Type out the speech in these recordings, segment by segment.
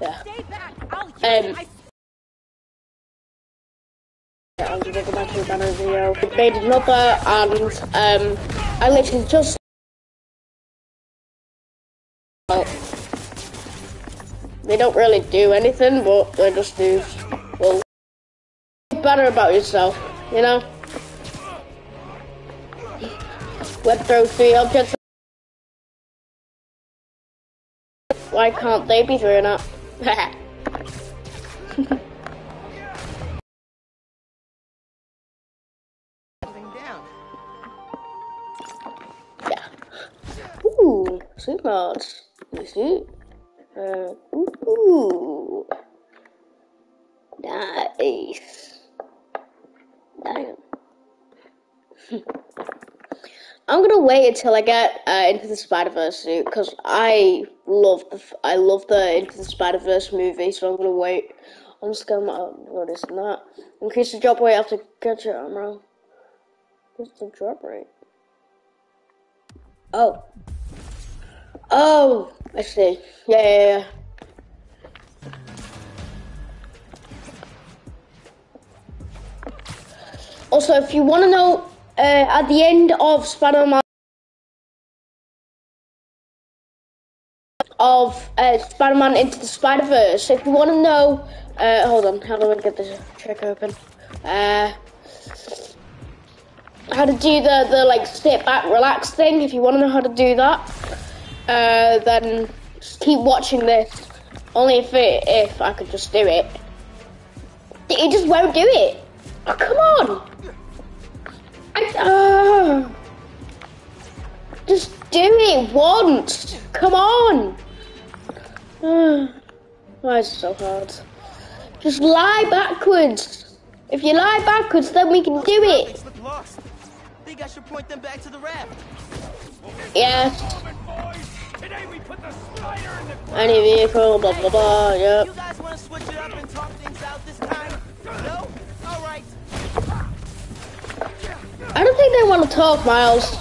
Yeah. Stay back. I'll use Um, Yeah, I'm gonna go back to the banner video. We made another and um I literally just well, they don't really do anything but they just do well better about yourself, you know? Web throw three objects Why can't they be doing up? Yeah. Ooh, sweet mods. You see? Uh, ooh. Nice. Damn. I'm gonna wait until I get uh, into the Spider Verse suit because I love the I love the Into the Spider Verse movie, so I'm gonna wait. I'm just gonna uh, what is that? Increase the drop rate after gadget ammo. What's the drop rate? Oh. Oh, I see. Yeah, yeah, yeah. Also, if you want to know, at the end of Spider-Man of uh, Spider-Man Into the Spider-Verse, if you want to know, uh, hold on, how do I get this trick open? Uh, how to do the, the like sit back, relax thing. If you want to know how to do that, uh, then just keep watching this. Only if it, if I could just do it. He just won't do it. Oh, come on. I, uh, just do it once. Come on. Uh, why is it so hard? Just lie backwards. If you lie backwards, then we can do it. Think I should point them back to the raft. Yes. Today we put the spider in the Any vehicle, blah blah blah. Yep. You guys want to switch it up and talk things out this time? No? All right. I don't think they want to talk, Miles.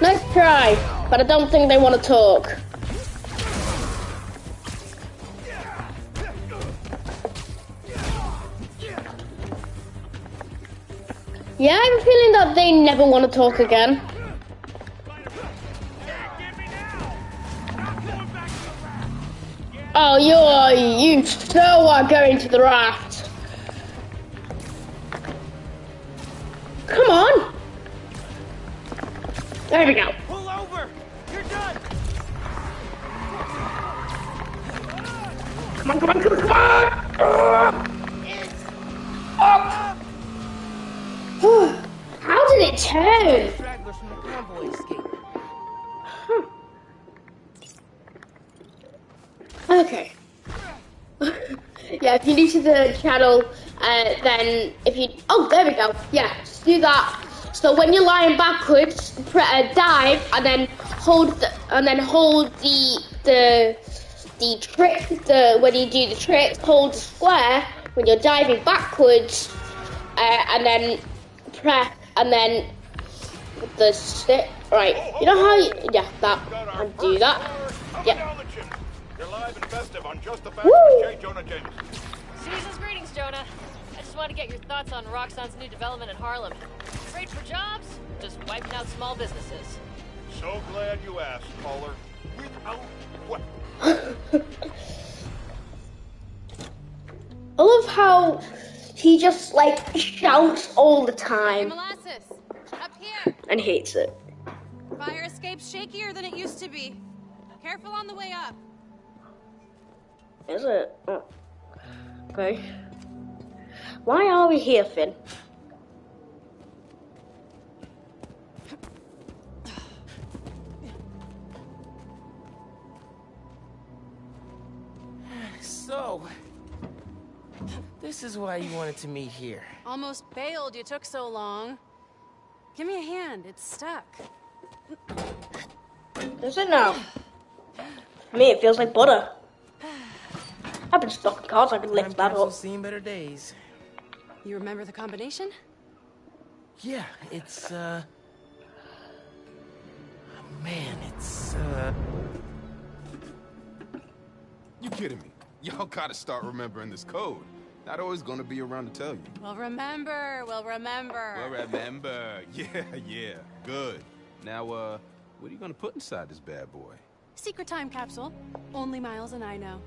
Nice try, but I don't think they want to talk. Yeah, I have a feeling that they never want to talk again. Oh, you're you so are going to the raft. There we go. Pull over. You're done. Come on, come on, come on, come on! Up! How did it turn? Stragglers from the convoy escape. Okay. yeah, if you're new to the channel, uh, then if you oh there we go. Yeah, just do that. So when you're lying backwards, pre- uh, dive and then hold the, and then hold the the the trick. The when you do the trick, hold the square when you're diving backwards, uh, and then press and then the stick. Right, you know how you, yeah that and do that. Yeah. You're live and festive on Just the Facts Woo! with Jonah Jameson. Season's greetings, Jonah. I just want to get your thoughts on Roxxon's new development in Harlem. Great for jobs, just wiping out small businesses. So glad you asked, caller. Without what? I love how he just like shouts all the Hey, time molasses, up here. and hates it. Fire escape's shakier than it used to be. Careful on the way up. Is it? Oh. Okay. Why are we here, Phin? So, this is why you wanted to meet here. Almost bailed you took so long. Give me a hand, it's stuck. Is it now? For me, it feels like butter. I've been stuck in cars. I can lift Time that capsule up. seen better days. You remember the combination? Yeah, it's, uh... Man, it's, uh... You kidding me? Y'all gotta start remembering this code. Not always gonna be around to tell you. We'll remember, we'll remember. Well, remember. Yeah, yeah. Good. Now, uh, what are you gonna put inside this bad boy? Secret time capsule. Only Miles and I know.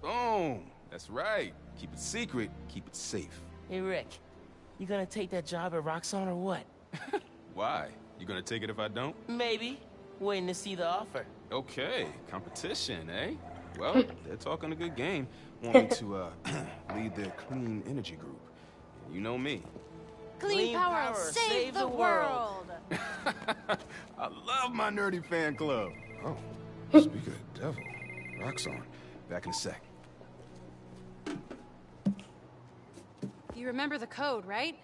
Boom. That's right. Keep it secret. Keep it safe. Hey, Rick. You gonna take that job at Roxxon or what? Why? You gonna take it if I don't? Maybe. Waiting to see the offer. Okay, competition, eh? Well, they're talking a good game. Want me to uh, lead their clean energy group. You know me. Clean, Clean power, power, save, save the, the world. world. I love my nerdy fan club. Oh, speak of the devil. Roxxon. Back in a sec. You remember the code, right?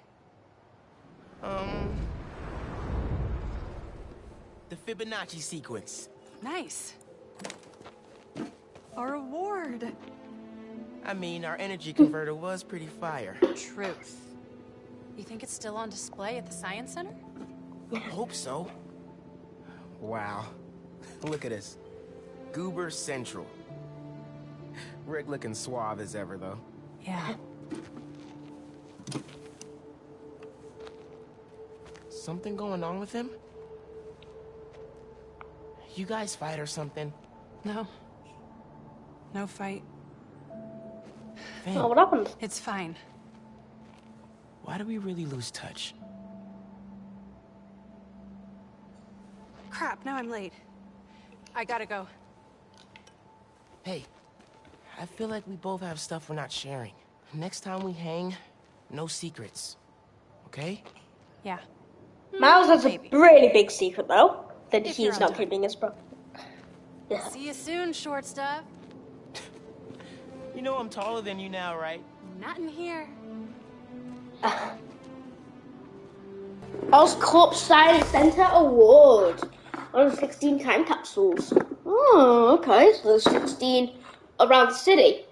Um. The Fibonacci sequence. Nice. A reward. I mean, our energy converter was pretty fire. Truth. You think it's still on display at the Science Center? I hope so. Wow. Look at this. Goober Central. Rick looking suave as ever, though. Yeah. Something going on with him? You guys fight or something? No. No fight. Phin, Oh, what happened? It's fine. why do we really lose touch? Crap, now I'm late. I gotta go. Hey, I feel like we both have stuff we're not sharing. Next time we hang, no secrets. Okay? Yeah. Mm, Miles has a really big secret though that If he's not keeping his bro. Yeah. See you soon, short stuff. You know I'm taller than you now, right? Not in here. Oscorp Science Center Award on 16 time capsules. Oh, okay. So there's 16 around the city.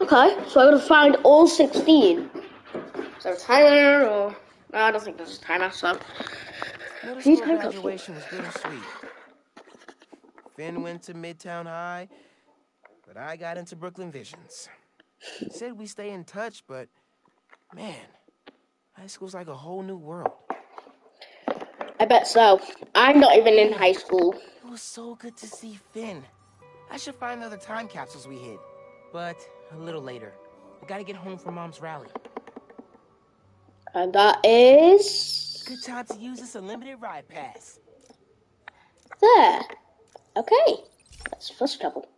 Okay, so I gotta find all 16. Is there a timer or? No, I don't think there's a timer. So Middle These school graduation was bittersweet. Phin went to Midtown High, but I got into Brooklyn Visions. Said we stay in touch, but man, high school's like a whole new world. I bet so. I'm not even in high school. It was so good to see Phin. I should find the other time capsules we hid, but a little later. I gotta get home for Mom's rally. And that is Good time to use this unlimited ride pass. there. Okay, that's the first trouble.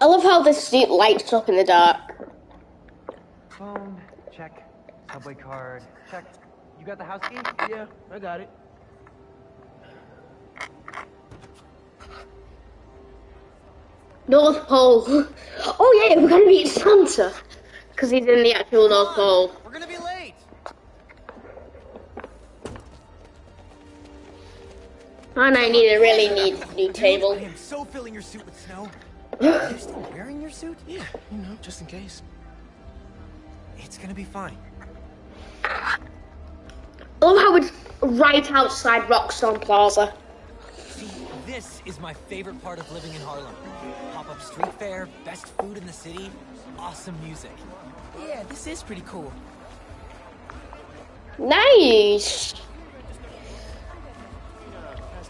I love how this seat lights up in the dark. Phone, check. Subway card, check. You got the house key? Yeah, I got it. North Pole. Oh yeah, we're gonna meet Santa. Because he's in the actual North Pole. We're gonna be late! And I need a really need new table. I am so filling your suit with snow. Are you still wearing your suit? Yeah, you know, just in case. It's gonna be fine. I love how it's right outside Roxxon Plaza. See, this is my favorite part of living in Harlem. Pop-up street fair, best food in the city, awesome music. Yeah, this is pretty cool. Nice.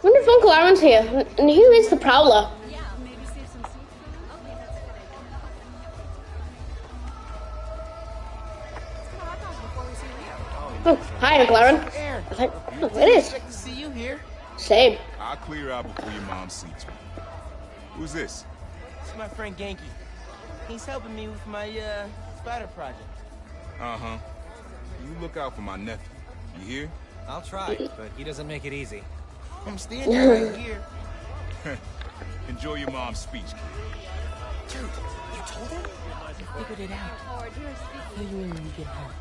wonder if Uncle Aaron's here. And who is the Prowler? Oh, hi, Uncle Aaron. Aaron, I think, oh, it is. expect to see you here. Same. I'll clear out before your mom sees me. Who's this? It's my friend Ganke. He's helping me with my, uh, spider project. Uh-huh. You look out for my nephew. You hear? I'll try, but he doesn't make it easy. I'm standing right here. Enjoy your mom's speech, kid. Dude, you told him? I figured it out. I'll you in when you get home.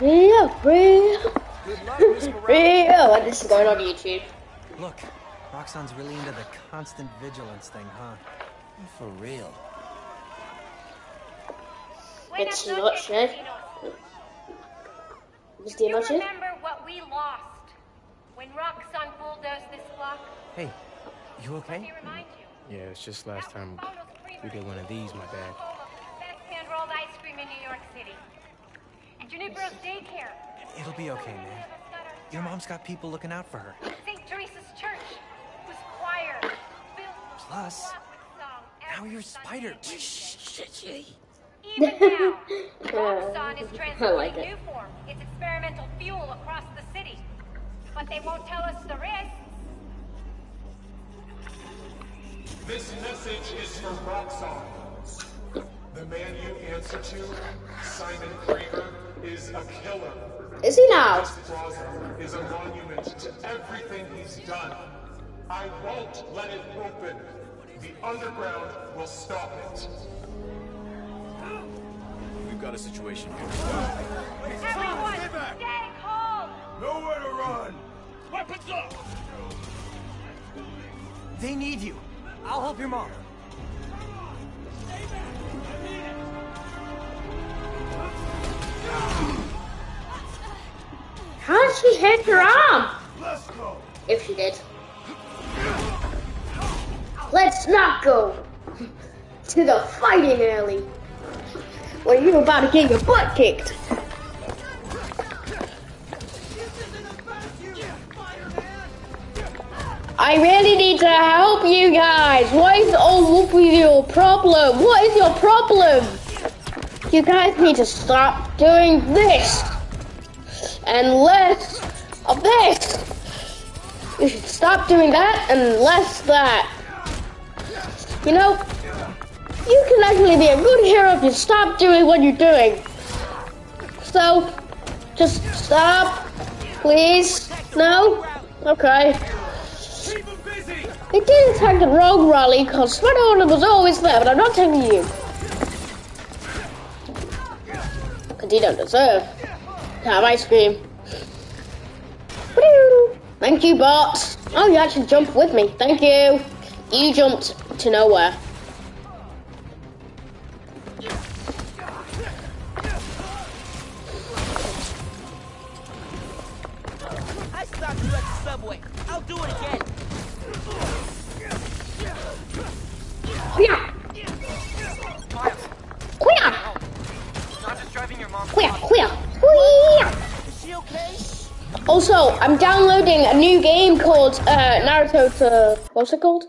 Yeah, real. Good luck, Miss Real. And this is going on YouTube. Look, Roxxon's really into the constant vigilance thing, huh? For real. It's not much, eh? The You emotion? remember what we lost. When Roxxon bulldozed this block, Hey, you what okay? they remind you? Yeah, it's just last time we did one of these, my bad. Home best hand-rolled ice cream in New York City. And your new girl's daycare. It'll be okay, man. Your mom's got people looking out for her. St. Teresa's Church, whose choir filled Plus, the block with song now you're Sunday. Spider. Even now, Roxxon uh, is I transporting like new form, its experimental fuel across the city. But they won't tell us the risks. This message is for Roxxon. The man you answer to, Simon Krieger, is a killer. Is he now? This plaza is a monument to everything he's done. I won't let it open. The underground will stop it. We've got a situation here. Everyone, stay calm! Nowhere to run! Weapons up! They need you. I'll help your mom. How did she hit her arm? If she did. Let's not go to the fighting alley where you're about to get your butt kicked. I really need to help you guys. What is all up with your problem? What is your problem? You guys need to stop doing this and less of this. You should stop doing that and less that. You know, you can actually be a good hero if you stop doing what you're doing. So, just stop, please. No? Okay. They did attack the rogue rally because Spider was always there, but I'm not telling you. Because you don't deserve have ice cream. Thank you, bot. Oh, you actually jumped with me. Thank you. You jumped to nowhere. I stopped you at the subway. I'll do it again. Quia! Quia! Not just Also, I'm downloading a new game called uh, Naruto to what's it called?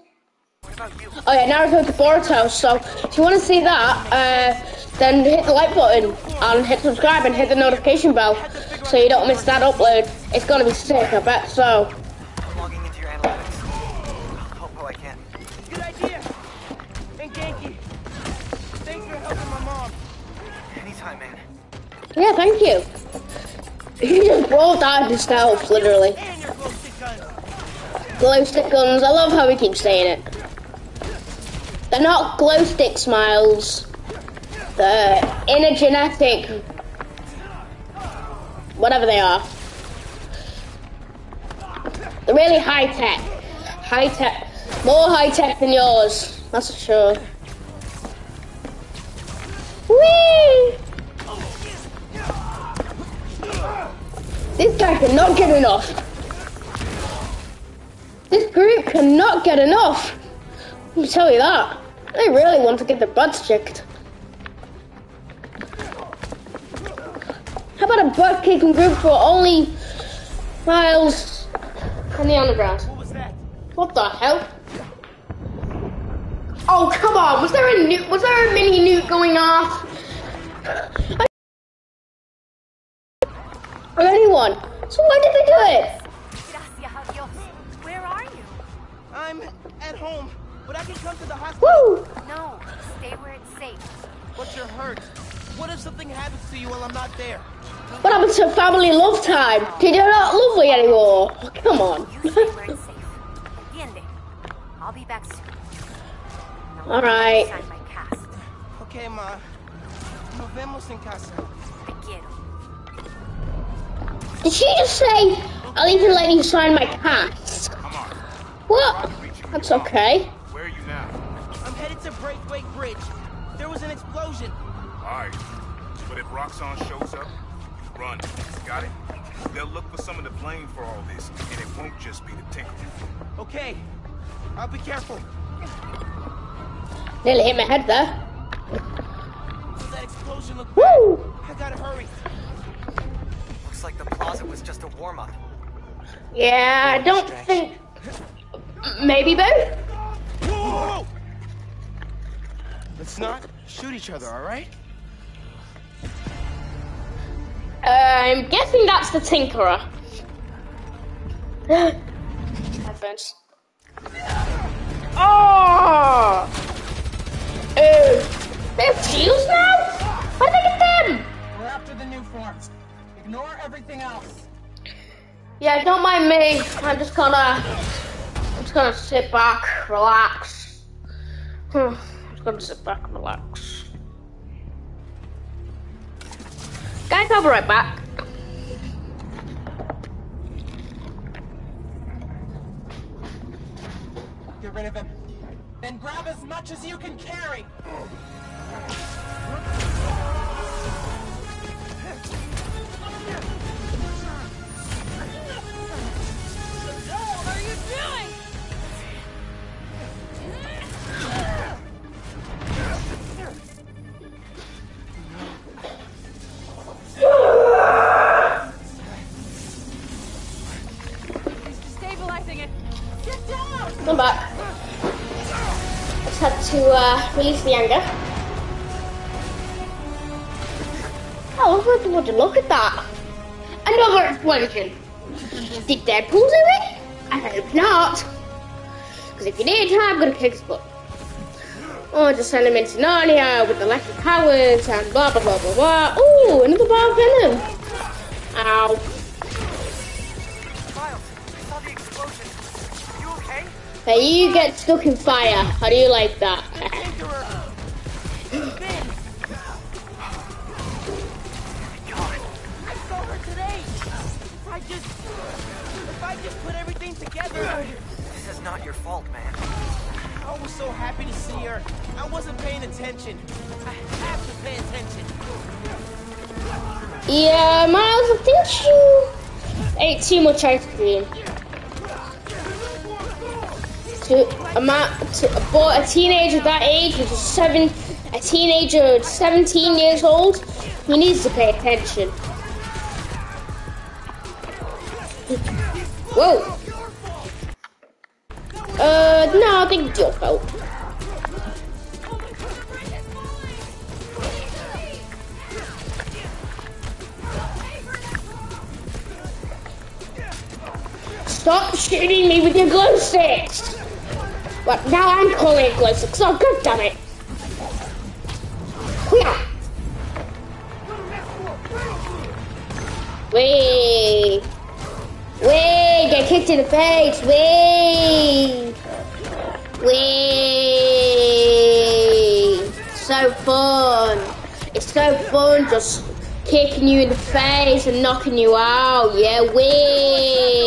Oh yeah, Naruto to Boruto. So if you want to see that, uh, then hit the like button and hit subscribe and hit the notification bell so you don't miss that upload. It's gonna be sick, I bet so. Yeah, thank you. He just rolled out his stealth, literally. Glow stick guns. I love how he keeps saying it. They're not glow stick smiles. They're intergenetic. Whatever they are. They're really high tech. High tech. More high tech than yours. That's for sure. Whee! This guy cannot get enough. This group cannot get enough. I'll tell you that. They really want to get their butts checked. How about a butt kicking group for only miles on the underground? What was that? What the hell? Oh come on! Was there a nuke? Was there a mini nuke going off? I- Or anyone? So why did they do it? Gracias a Dios. Where are you? I'm at home, but I can come to the hospital. Woo! No, stay where it's safe. But you're hurt. What if something happens to you while I'm not there? What happened to family love time? Did you not love me anymore? Oh, come on. You stay safe. I'll be back soon. All right. Sign my cast. Okay, ma. Nos vemos en casa. Te quiero. Did she just say, I'll even let you sign my cast? Come on. What? That's okay. Where are you now? I'm headed to Braithwaite Bridge. There was an explosion. Alright. But if Roxxon shows up, run. Got it? They'll look for some of the blame for all this, and it won't just be the Tinker. Okay, I'll be careful. Nearly hit my head there. Does that explosion look Woo! I gotta hurry. Looks like the plaza was just a warm-up. Yeah, I don't think. Maybe both. Whoa! Let's not shoot each other, all right? Uh, I'm guessing that's the Tinkerer. Headphones. Oh! Oh! They have shields now? Where did they get them? We're after the new forms. Ignore everything else. Yeah, don't mind me. I'm just gonna, I'm just gonna sit back, relax. Hmm, I'm just gonna sit back and relax. Guys, I'll be right back. Get rid of him. Then grab as much as you can carry. To uh, release the anger. Oh, would, you look at that? Another explosion. Did Deadpool do it? I hope not. Because if he did, I'm gonna kick his butt. Or just send him into Narnia with the electric powers and blah blah blah blah blah. Ooh, another bar of venom. Ow. Hey, you get stuck in fire. How do you like that? A teenager that age, which is seven, a teenager 17 years old, he needs to pay attention. Whoa. Uh, no, I think it's your fault. Stop shooting me with your glow sticks! Well, now I'm calling it glow so god damn it! Yeah. Wait. Wait, get kicked in the face. Wait. Wait. So fun. It's so fun just kicking you in the face and knocking you out. Yeah, wait.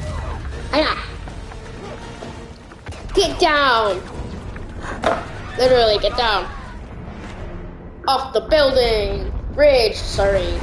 Get down! Literally, get down. Off the building! Bridge, sorry.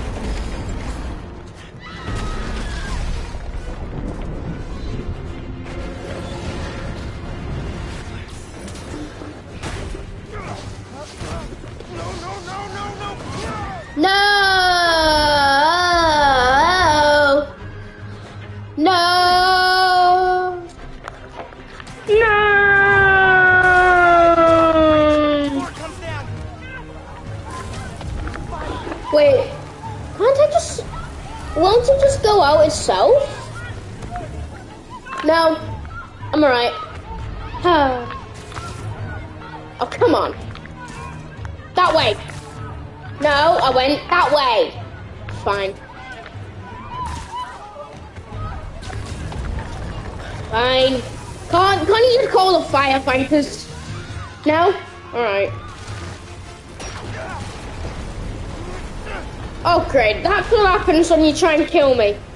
Happens when you try and kill me.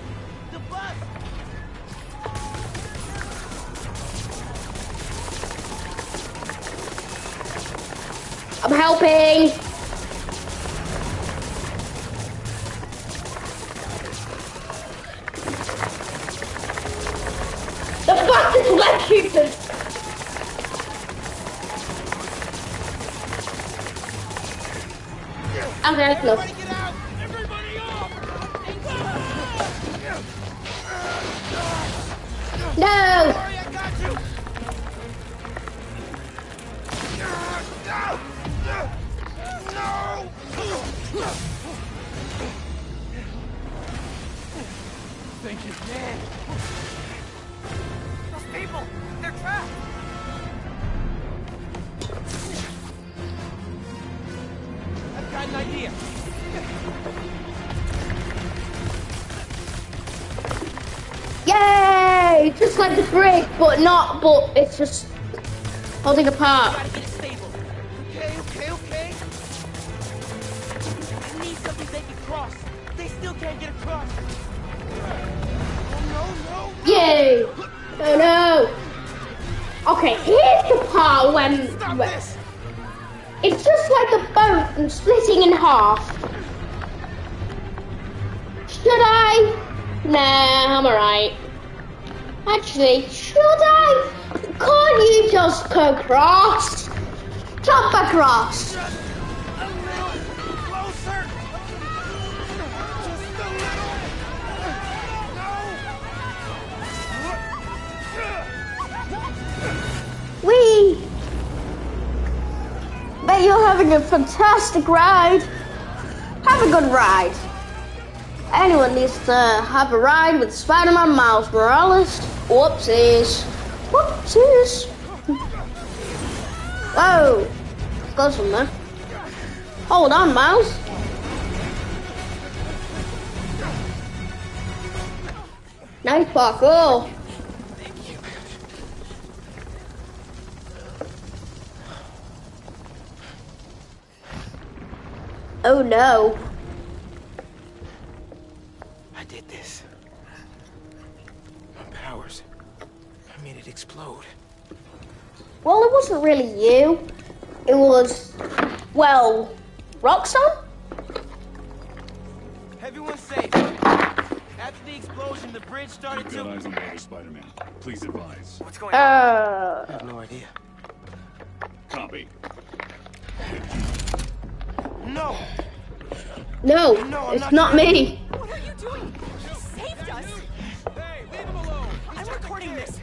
But it's just holding apart. Gotta get it stable. Okay, okay, okay. I need something they can cross. They still can't get across. Oh, no, no. Yay! Oh no! Okay, here's the part when, when it's just like a boat and splitting in half. Should I? Nah, I'm alright. Actually, should I? Can't you just go a little. No. Wee! Bet you're having a fantastic ride. Have a good ride. Anyone needs to have a ride with Spider-Man Miles Morales. Whoopsies. Whoopsies. Oh, Whoa. let's go somewhere. Hold on, Miles. Nice parkour. Oh no. Explode. Well, it wasn't really you. It was, well, Roxxon? Everyone's safe. After the explosion, the bridge started Got to. eyes on the Spider-Man. Please advise. What's going on? Uh, I have no idea. Copy. No. no, No, it's not not me. What are you doing? You saved us. Hey, leave him alone. I'm recording this.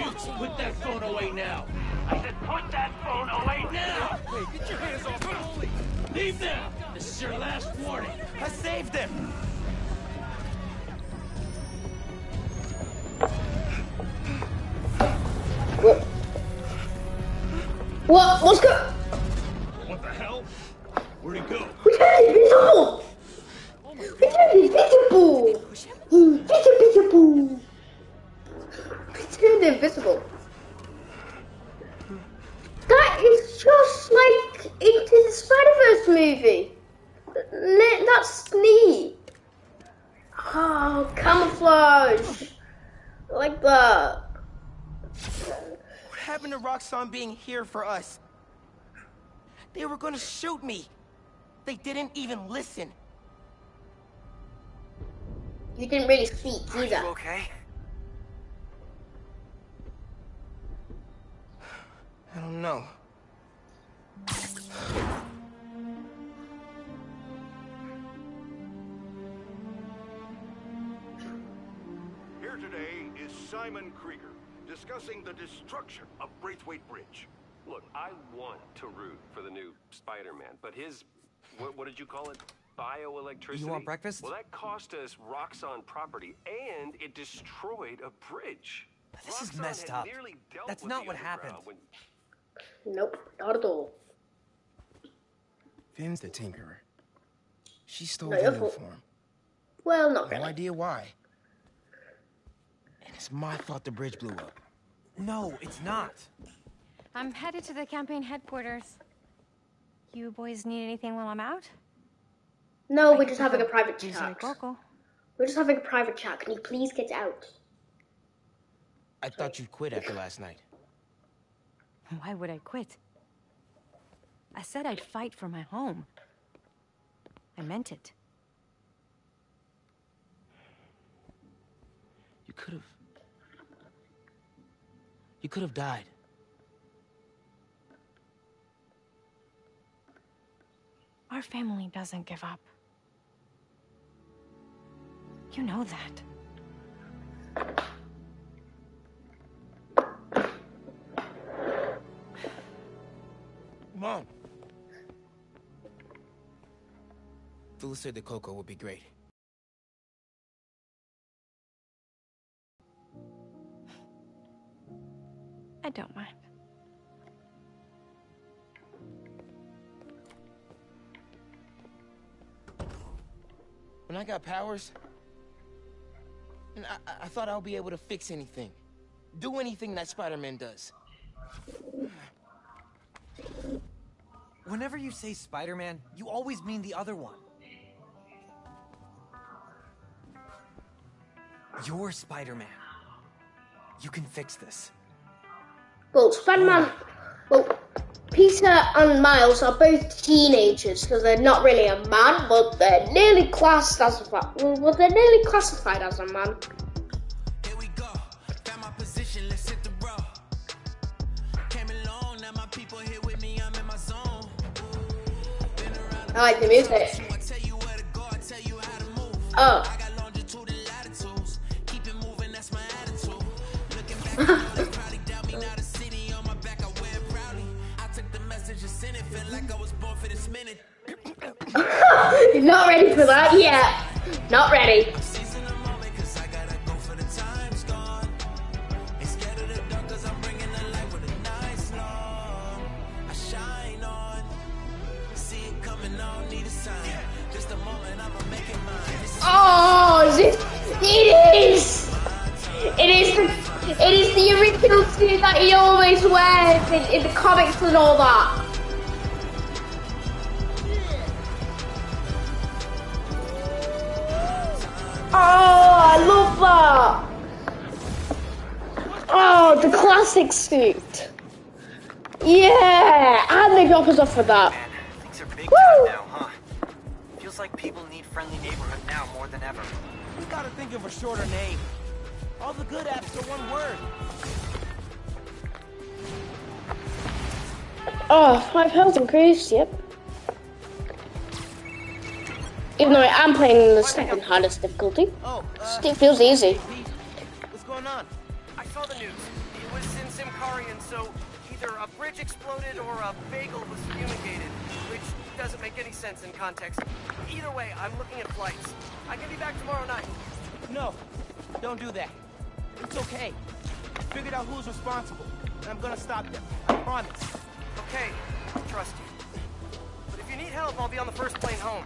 We're. Put that phone away now. I said put that phone away now. Hey, get your hands off me. Leave now. This is your last warning. I saved him. What? What? What's go? What the hell? Where'd he go? We turned invisible! We turned invisible! Invisible! Turned invisible. That is just like Into the Spider-Verse movie. That's neat. Oh, camouflage. Like that. What happened to Roxxon being here for us? They were gonna shoot me. They didn't even listen. You didn't really speak either. okay? I don't know. Here today is Simon Krieger, discussing the destruction of Braithwaite Bridge. Look, I want to root for the new Spider-Man, but his, what, what did you call it? Bioelectricity? You want breakfast? Well, that cost us Roxxon property, and it destroyed a bridge. This is messed up. That's not what underground happened. When... Nope, not at all. Phin's the Tinkerer. She stole No, the your fault. uniform. Well, not No really. idea why. And it's my fault the bridge blew up. No, it's not. I'm headed to the campaign headquarters. You boys need anything while I'm out? No, I we're just having a private Disney chat. Coco. We're just having a private chat. Can you please get out? I thought you'd quit after last night. Why would I quit? I said I'd fight for my home. I meant it. You could have. You could have died. Our family doesn't give up. You know that. Mom. Dulce de Coco would be great. I don't mind. When I got powers, and I, I- I thought I'll be able to fix anything, do anything that Spider-Man does. Whenever you say Spider-Man, you always mean the other one. You're Spider-Man. You can fix this. Well, Spider-Man. Well, Peter and Miles are both teenagers, so they're not really a man, but they're nearly classed as well, they're nearly classified as a man. I like the music. Oh. Not ready for that yet. Not ready. Always wears in, in the comics and all that. Oh, I love that. Oh, the classic suit. Yeah, and they got us off for that. Things are big Woo! now, huh? Feels like people need friendly neighborhood now more than ever. We gotta think of a shorter name. All the good apps are one word. Oh, five health increased, yep. Even though I am playing the second hardest difficulty, Oh, uh, it feels easy. what's going on? I saw the news. It was in Symkarian, so either a bridge exploded or a bagel was fumigated, which doesn't make any sense in context. Either way, I'm looking at flights. I can be back tomorrow night. No, don't do that. It's okay. Figured out who's responsible, and I'm gonna stop them. I promise. Okay, I'll trust you. But if you need help, I'll be on the first plane home.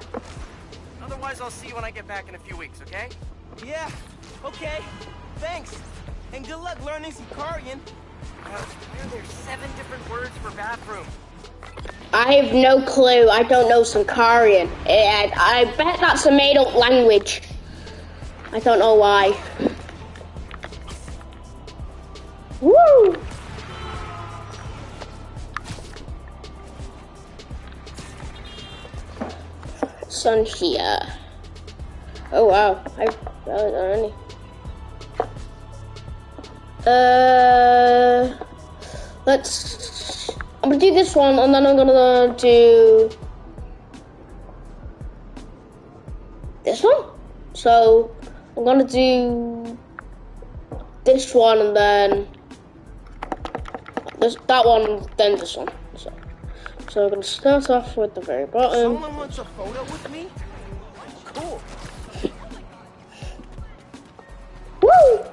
Otherwise, I'll see you when I get back in a few weeks, okay? Yeah, okay. Thanks. And good luck learning Symkarian. Uh, why are there seven different words for bathroom? I have no clue. I don't know Sankarian. And I bet that's a made up language. I don't know why. Woo! Sun here. Oh wow, I barely done any. Uh, let's. I'm gonna do this one, and then I'm gonna do this one. So I'm gonna do this one, and then this that one, then this one. So I'm gonna start off with the very bottom. Someone wants a photo with me? Cool. Woo!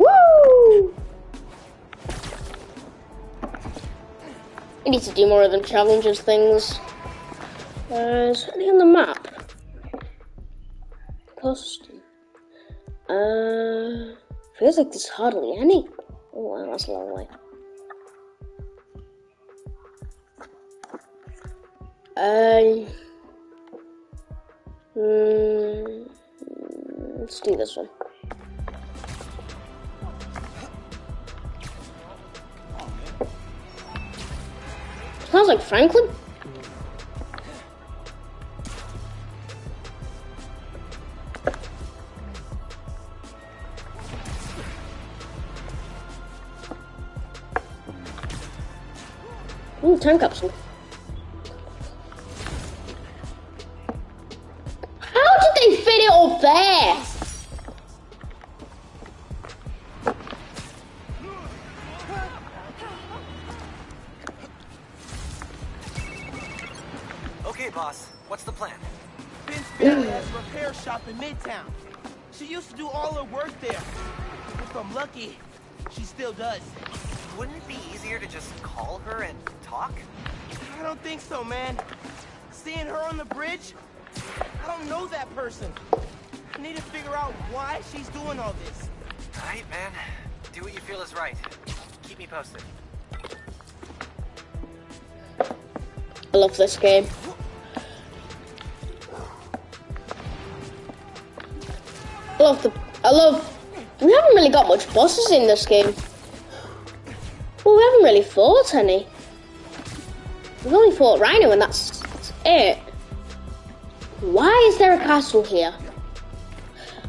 Woo! I need to do more of them challenges things. Uh, is on the map? Feels like there's hardly any. Oh that's a long way. Uh, mm, let's do this one. Sounds like Franklin. Time capsule. How did they fit it up there? Okay, boss. What's the plan? Phin's family has a repair shop in Midtown. She used to do all her work there. If I'm lucky, she still does. Think so, man. Seeing her on the bridge, I don't know that person. I need to figure out why she's doing all this. All right, man. Do what you feel is right. Keep me posted. I love this game. I love the. I love. We haven't really got much bosses in this game. Well, we haven't really fought any. We've only fought Rhino, and that's, it. Why is there a castle here?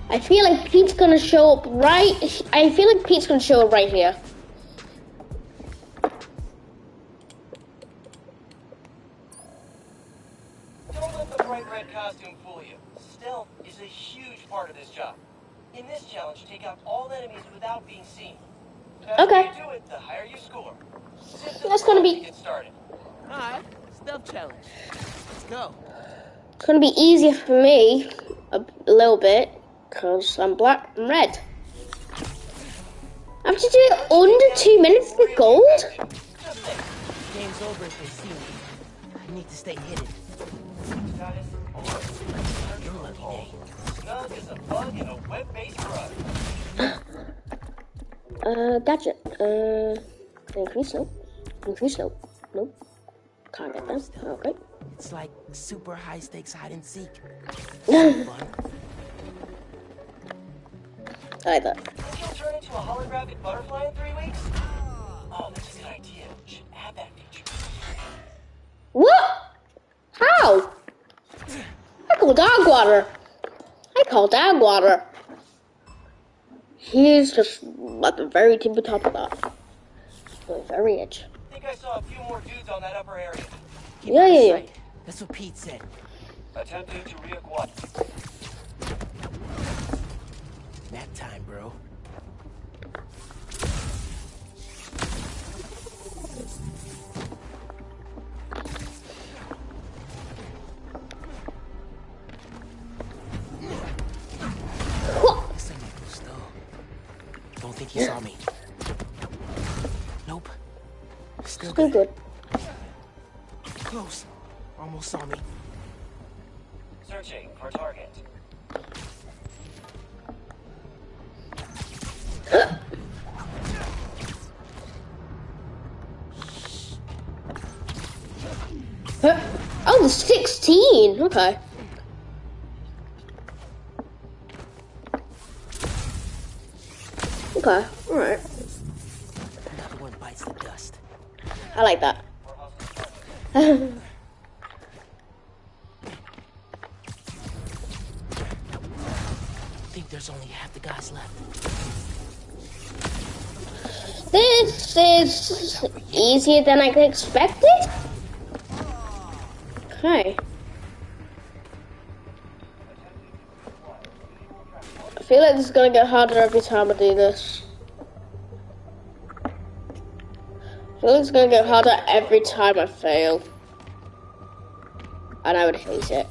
I feel like Pete's gonna show up right. I feel like Pete's gonna show up right here. Don't let the bright red costume fool you. Stealth is a huge part of this job. In this challenge, take out all enemies without being seen. The faster Okay. you do it, the higher you score. Simple That's gonna enough be- to Get started. Alright, stealth challenge. Let's go. It's gonna be easier for me a little bit because I'm black and red. I have to do it under two minutes with gold. Game's over if they see me. I need to stay hidden. You're lucky day. Snug is a bug in a web-based. Uh, gadget. Uh, increase nope. Increase nope. Nope. Can't get them. Okay. It's like super high stakes hide and seek. I Fun. like that. Think you'll turn into a holographic butterfly in three weeks? Oh, that's a good idea. We should add that feature. What? How? I call dog water. I call dog water. He's just at the very tippy top of that. The very edge. think I saw a few more dudes on that upper area. Keep Yeah, out yeah, yeah. Sight. That's what Pete said. Attempting to reacquire. Nap time, bro. Guess I might go slow. Don't think he saw me. Nope. Still Still good. good. Close. Almost saw me. Searching for target. Oh, the 16. Okay. Okay, alright. Another one bites the dust. I like that. there's only half the guys left. This is easier than I expected. Okay. I feel like this is gonna get harder every time I do this. I feel like it's gonna get harder every time I fail. And I would hate it.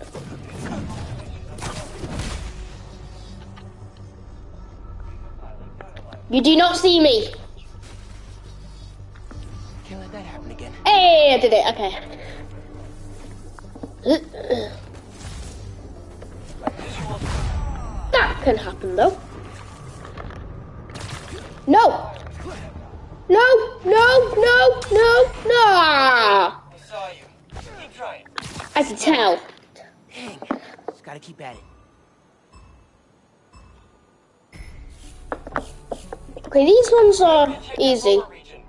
You do not see me. Can't let that happen again. Hey, I did it. Okay. That can happen though. No. No, no, no, no, no. I saw you. Keep trying. I can tell. Dang. Just gotta keep at it. Okay, these ones are easy.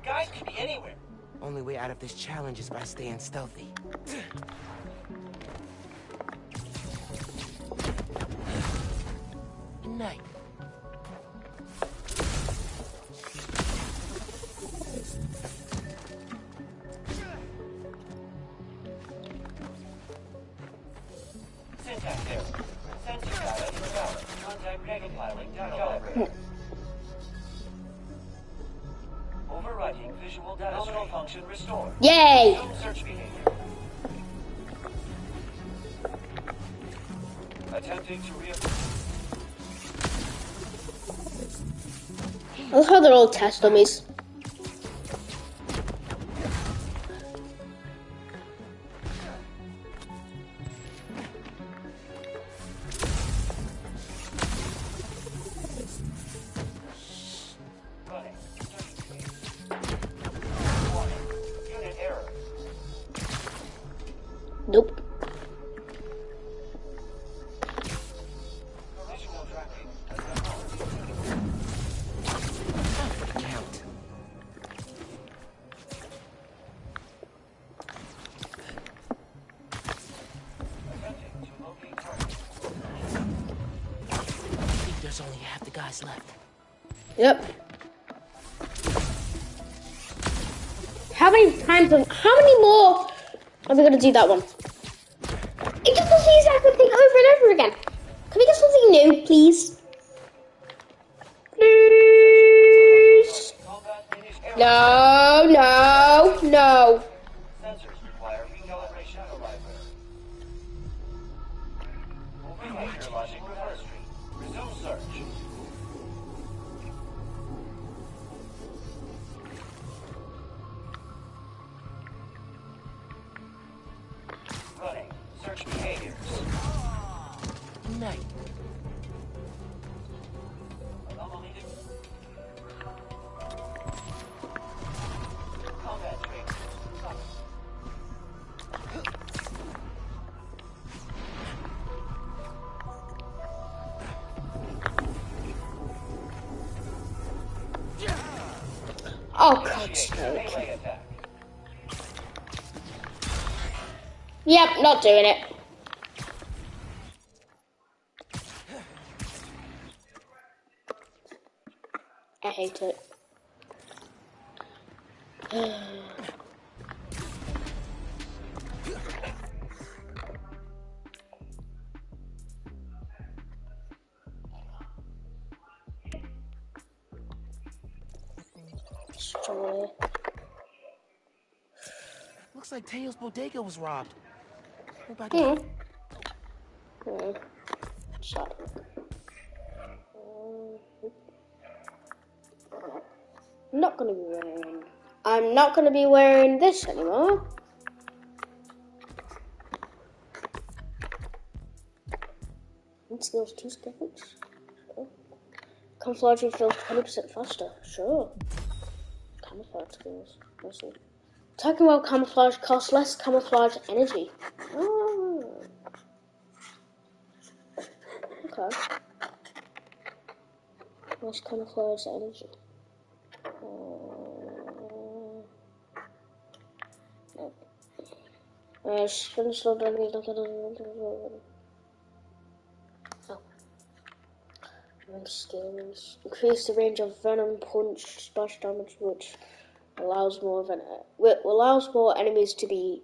Guys could be anywhere. Only way out of this challenge is by staying stealthy. Night. Overwriting visual data Nominal function restored. Yay! Resume search behavior. Attempting to I love how they're all test dummies. Do that one? Attack. Yep, not doing it. I hate it. Destroy. Looks like Teo's bodega was robbed. Hmm. Hmm. Shut I'm not gonna be wearing. I'm not gonna be wearing this anymore. One skills, two skills. Sure. Camouflage feels 20% faster. Sure. Camouflage skills. Let's Talking about camouflage costs less camouflage energy. Oh. Okay. Less camouflage energy. Uh. Uh, slow damage. Oh. Increase the range of venom punch splash damage, which allows more venom. Allows more enemies to be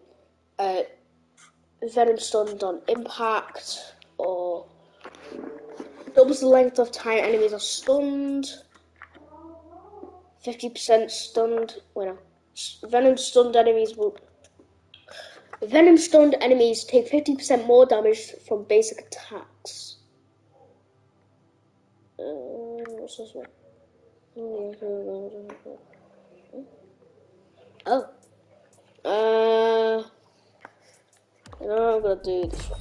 uh, venom stunned on impact, or doubles the length of time enemies are stunned. Fifty percent stunned. Wait, no. Venom stunned enemies will. Venom stunned enemies take fifty percent more damage from basic attacks. Uh, what's this one? Oh. Uh. You know, I'm gonna do this one.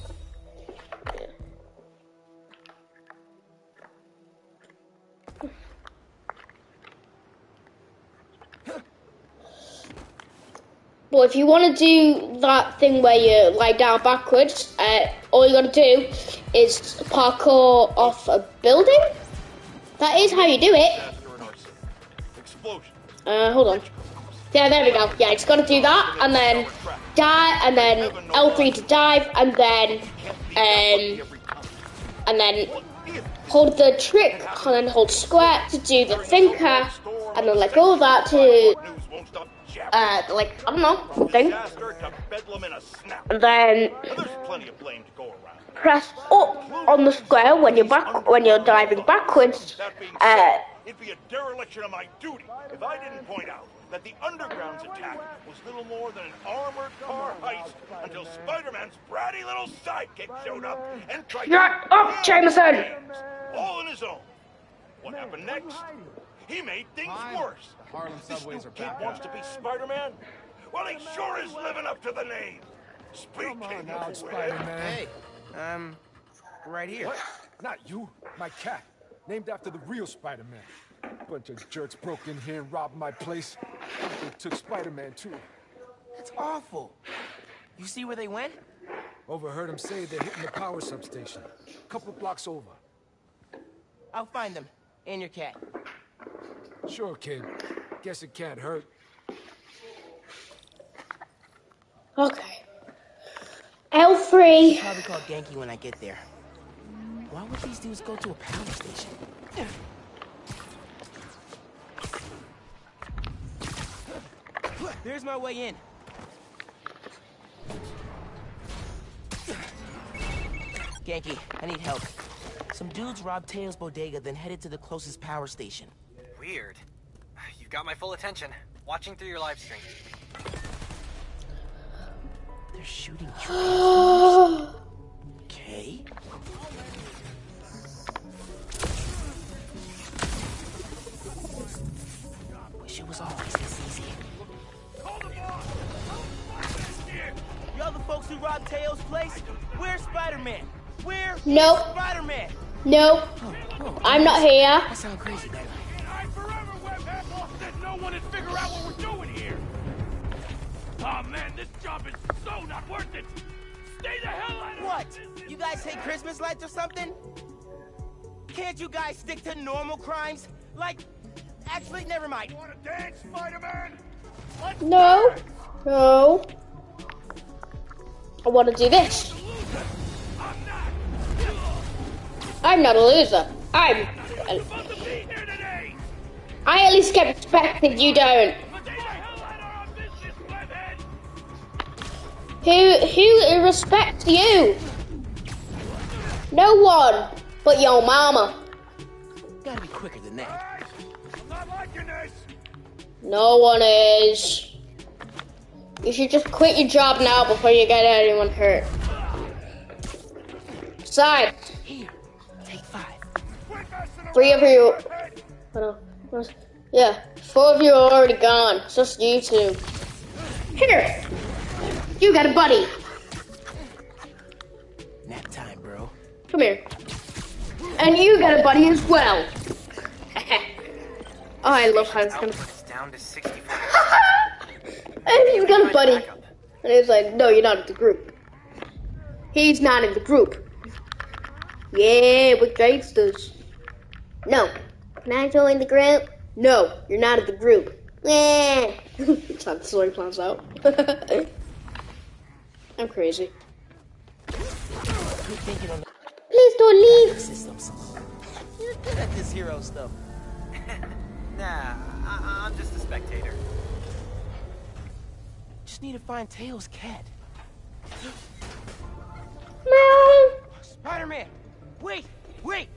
Well, if you want to do that thing where you lie down backwards, uh, all you got to do is parkour off a building. That is how you do it. Uh, hold on. Yeah, there we go. Yeah, it's got to do that, and then dive, and then L3 to dive, and then, um, and then hold the trick, and then hold square to do the thinker, and then let go of that to, uh, like, I don't know, thing. And then press up on the square when you're back, when you're diving backwards, uh, It'd be a dereliction of my duty if I didn't point out that the Underground's attack was little more than an armored car heist until Spider-Man's bratty little sidekick showed up and tried Shut to... up, Jameson! All on his own. What happened next? He made things worse. Harlem This new kid wants to be Spider-Man? Well, he sure is living up to the name. Speaking now, of. Spider-Man. Hey, um, right here. What? Not you, my cat. Named after the real Spider-Man. Bunch of jerks broke in here and robbed my place. They took Spider-Man too. That's awful. You see where they went? Overheard them say they're hitting the power substation. a Couple blocks over. I'll find them. And your cat. Sure, kid. Guess it can't hurt. Okay. L3. I'll Probably call Ganke when I get there. Why would these dudes go to a power station? There's my way in. Ganke, I need help. Some dudes robbed Teo's bodega, then headed to the closest power station. Weird. You've got my full attention. Watching through your live stream. They're shooting okay. Wish it was always this folks who robbed Teo's place? Where's Spider-Man? Where is Nope. Spider-Man? Nope. I'm not here. That sounds crazy, man. There's no one to figure out what we're doing here. Oh man, this job is so not worth it. Stay the hell out of What? You guys hate Christmas lights or something? Can't you guys stick to normal crimes? Like, actually, never mind. Want to dance, Spider-Man? No. No. I want to do this. I'm not a loser. I'm. I at least get respected. You don't. Who who respects you? No one, but your mama. Gotta be quicker than that. I'm not liking this. No one is. You should just quit your job now before you get anyone hurt. Besides, Here, take five. three of you. Hold on. Yeah, four of you are already gone. It's just you two. Here, you got a buddy. Nap time, bro. Come here. And you got a buddy as well. oh, I love how it's gonna. Down to 64. And he's got a buddy. And he's like, no, you're not in the group. He's not in the group. Yeah, with gangsters. No. Can I join the group? No, you're not in the group. Yeah. That's how the story plans out. I'm crazy. Good thinking on the Please don't leave. systems. You're good at this hero stuff. Nah, I- I'm just a spectator. Just need to find Tails' cat. Spider-Man! Wait! Wait!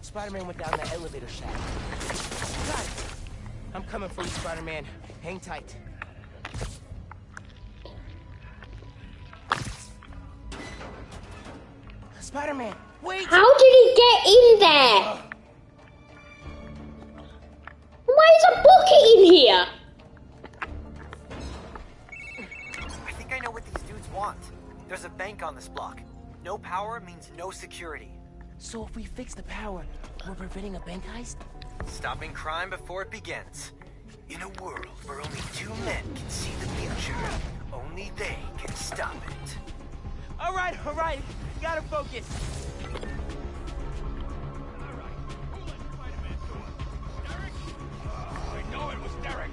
Spider-Man went down the elevator shaft. Got it. I'm coming for you, Spider-Man. Hang tight. Spider-Man, wait! How did he get in there? Uh. Why is a bucket in here? Want. There's a bank on this block. No power means no security. So if we fix the power, we're preventing a bank heist? Stopping crime before it begins. In a world where only two men can see the future, only they can stop it. All right, all right. Gotta focus. I know it was Derek.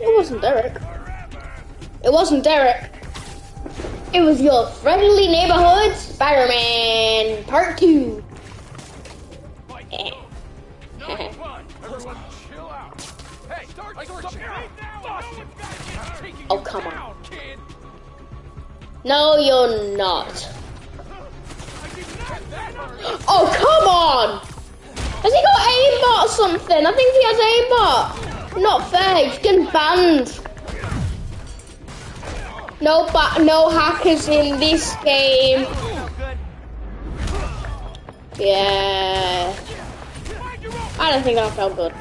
It wasn't Derek. It wasn't Derek. It was your friendly neighborhood Spider-Man Part 2. Eh. Everyone chill out. Hey, start searching. Oh, come on. No, you're not. Oh, come on! Has he got aimbot or something? I think he has aimbot. Not fair, he's getting banned. No, ba no hackers in this game. Yeah. I don't think that felt good.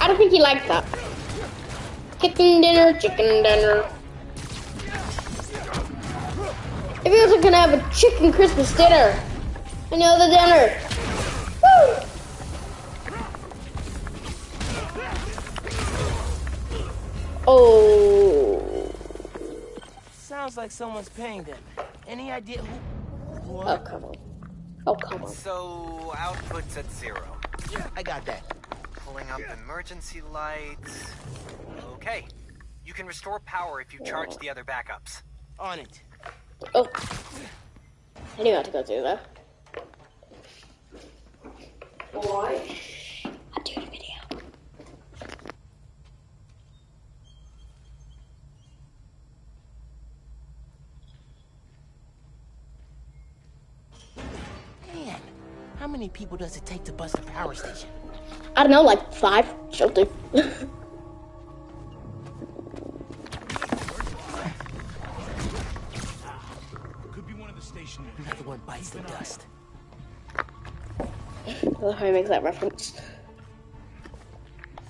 I don't think he liked that. Chicken dinner, chicken dinner. If he was gonna have a chicken Christmas dinner, another dinner. Woo! Oh. Sounds like someone's paying them. Any idea who? Oh, come on. Oh, come on. So, output's at zero. Yeah, I got that. Pulling up emergency lights. Okay. You can restore power if you charge the other backups. On it. Oh. I knew how to go do that. Alright. I'm doing a video. Man, how many people does it take to bust a power station? I don't know, like five something. Could be one of the station. Another one bites the dust. I love how he makes that reference.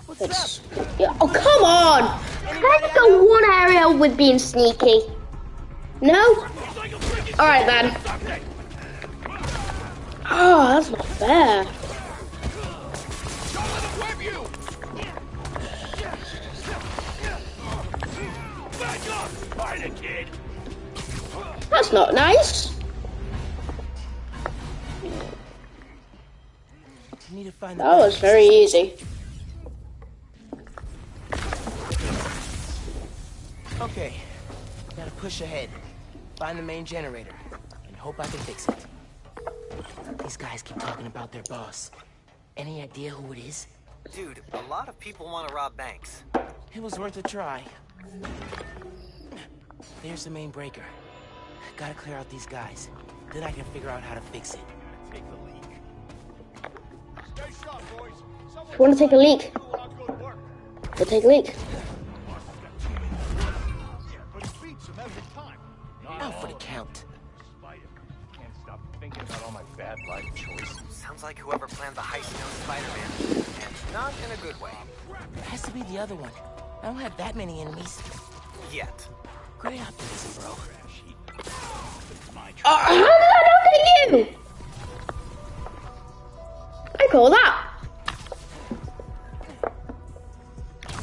What's It's, yeah. Oh, come on! Can I just go one area with being sneaky? No? Alright then. Oh, that's not fair. That's not nice. That was very easy. Okay. Gotta push ahead. Find the main generator. And hope I can fix it. These guys keep talking about their boss. Any idea who it is? Dude, a lot of people want to rob banks. It was worth a try. There's the main breaker. Gotta clear out these guys. Then I can figure out how to fix it. Take the leak. Stay sharp, boys. If you want to take a leak, we'll take a leak. But it beats him every time. Out for the count. Spider. Thinking about all my bad life choices. Sounds like whoever planned the heist knows Spider-Man. And not in a good way. It has to be the other one. I don't have that many enemies. Yet. Great optimism, bro. Oh, how did I not get you? I call that.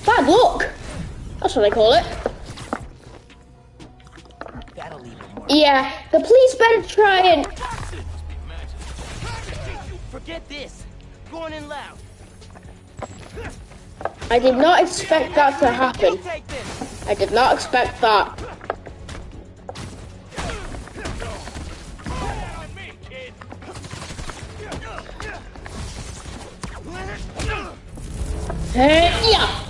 Bad luck. That's what I call it. That'll leave it more. Yeah, the police better try and. Going in loud. I did not expect that to happen. I did not expect that. Hey, yeah.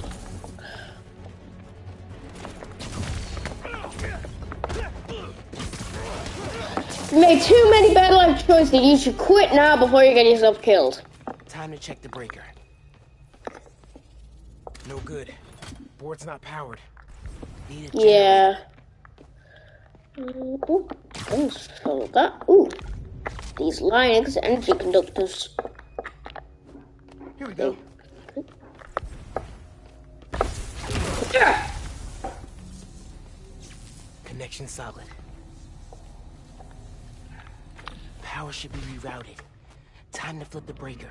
You made too many bad life choices. You should quit now before you get yourself killed. Time to check the breaker. No good. Board's not powered. Need a Yeah. Ooh, let's follow that. Ooh, these Linux energy conductors. Here we go. Yeah. Connection solid. Power should be rerouted. Time to flip the breaker.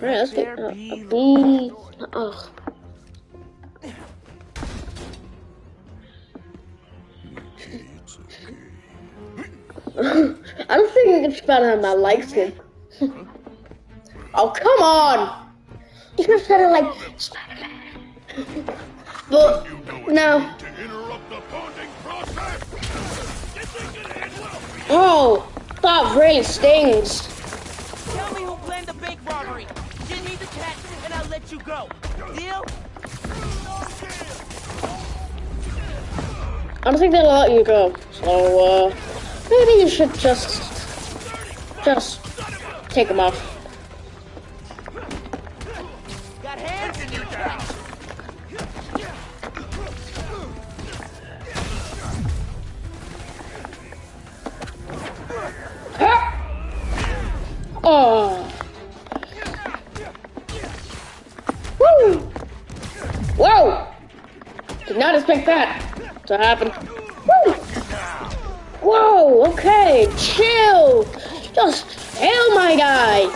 Right, let's get uh, a bee. Ugh. I don't think Spider-Man likes him. oh, come on! You could have said it like Spider-Man. but, no. Oh, that really stings. Tell me who planned the bank robbery. Give me the cat, and I'll let you go. Deal? I don't think they'll let you go. So, uh, maybe you should just, just take them off. Oh. Woo! Whoa! Did not expect that to happen. Woo! Whoa, okay, chill. Just hail my guy.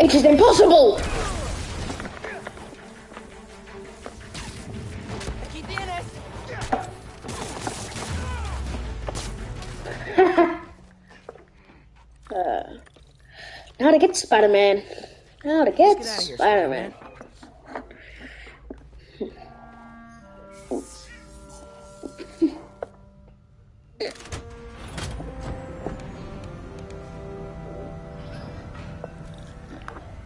It is impossible. How to get Spider-Man. How to get, get outta here, Spider-Man.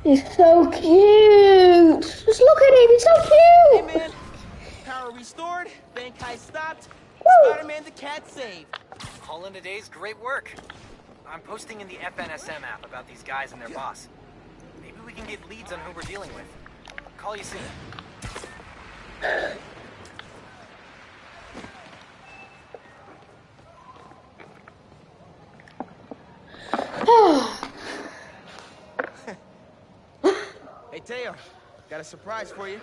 He's so cute. Just look at him. He's so cute. Hey, man. Power restored. Bank heist stopped. Spider-Man the cat saved. All in a day's great work. I'm posting in the FNSM app about these guys and their boss. Maybe we can get leads on who we're dealing with. Call you soon. Hey, Teo. Got a surprise for you.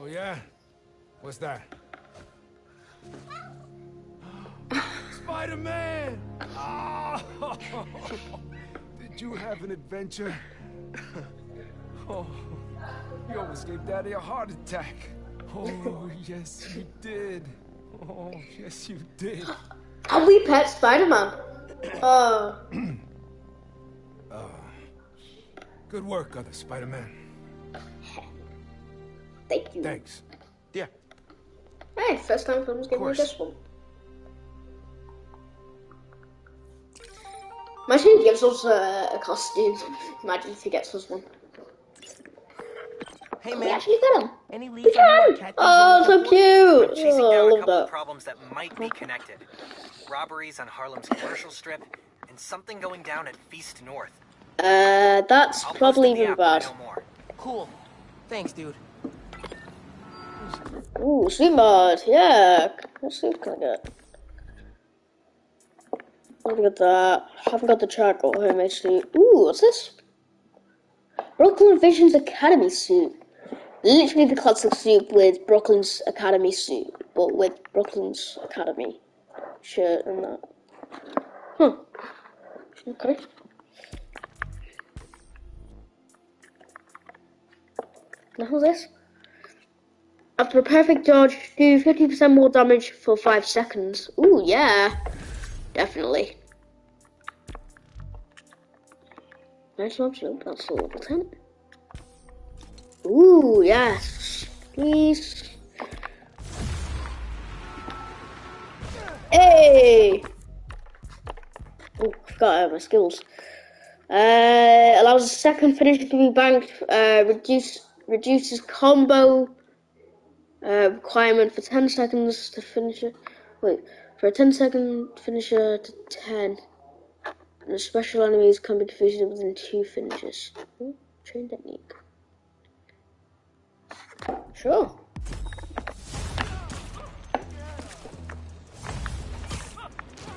Oh, yeah? What's that? Spider-Man! Oh, did you have an adventure? Oh, you almost gave Daddy a heart attack. Oh, yes, you did. Oh, yes, you did. Can we pet Spider-Man? Uh, Uh, good work, other Spider-Man. thank you. Thanks. Yeah. Hey, first time film's giving me course. this one. Imagine he gives us uh, a costume. Imagine if he gets us one. Hey, man, We actually got him. Any leads We on who our can! Oh, so cute! I'm chasing Oh, I down a love couple of that. problems that might be connected. Robberies on Harlem's commercial strip, and something going down at Feast North. Uh, that's I'll probably even app when I bad. know more. Cool. Thanks, dude. Ooh, sweet mod, yeah. Let's see what can I get? Me get that. Haven't got the charcoal homemade suit. Ooh, what's this? Brooklyn Vision's Academy suit. Literally the classic suit with Brooklyn's Academy suit, but with Brooklyn's Academy shirt and that. Huh. Okay. Now this? After a perfect dodge, do 50% more damage for 5 seconds. Ooh, yeah. Definitely. Nice option. That's a level 10. Ooh, yes. Please. Hey! Oh, forgot uh, my skills. Uh, allows a second finisher to be banked. Uh, reduce reduces combo uh, requirement for 10 seconds to finish it. Wait, for a 10 second finisher to 10. And the special enemies can be defeated within two finishes. Ooh, train technique. Sure.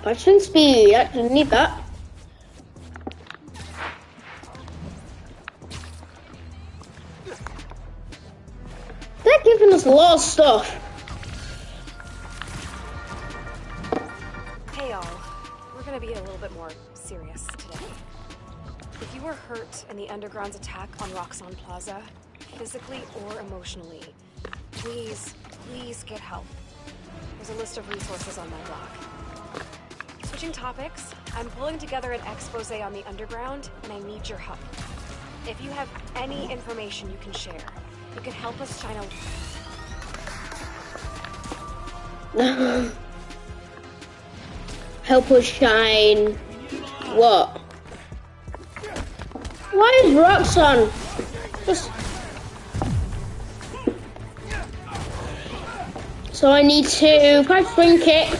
Punching speed, yeah, didn't need that. They're giving us a lot of stuff. Be a little bit more serious today. If you were hurt in the Underground's attack on Roxxon Plaza, physically or emotionally, please, please get help. There's a list of resources on my blog. Switching topics, I'm pulling together an expose on the Underground, and I need your help. If you have any information you can share, you can help us shine a Help us shine. What? Why is Roxxon just? So I need to press spring kick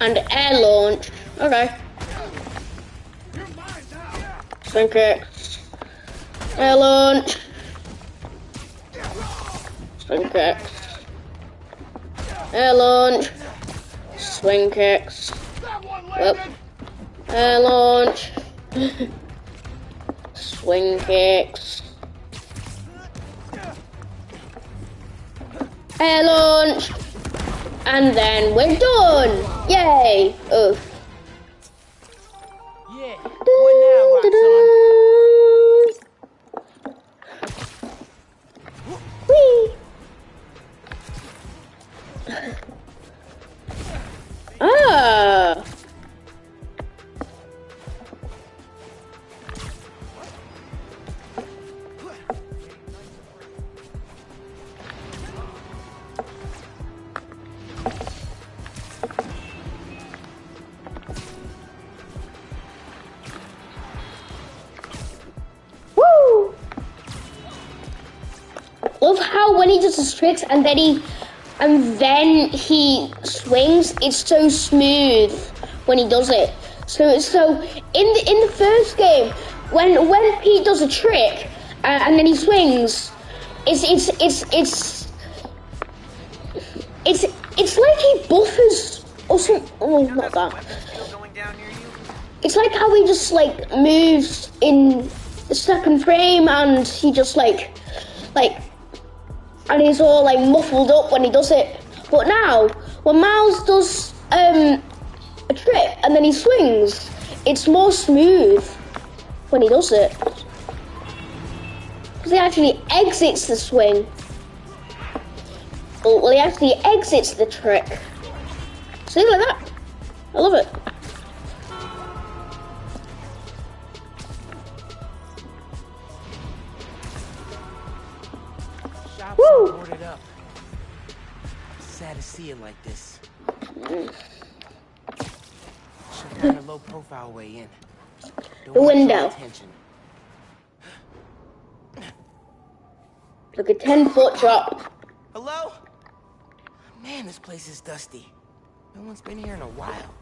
and air launch. Okay. Spring kick. Air launch. Swing kicks. Air launch. Swing kicks. Whoop. Air launch. Swing kicks. Air launch. And then we're done. Yay. Oh. Yeah. What now, Roxxon? Whee! ah! Love how when he does his tricks and then he and then he swings, it's so smooth when he does it. So so in the in the first game, when when Pete does a trick uh, and then he swings, it's it's it's it's it's it's like he buffers or something. Oh, not that. It's like how he just like moves in the second frame and he just like like and he's all like muffled up when he does it. But now, when Miles does um, a trick and then he swings, it's more smooth when he does it. Because he actually exits the swing. Well, he actually exits the trick. See, like that. I love it. Woo! boarded up. Sad to see it like this. Should find a low profile way in. Don't The window. Attention. Look at 10 foot drop. Hello? Man, this place is dusty. No one's been here in a while.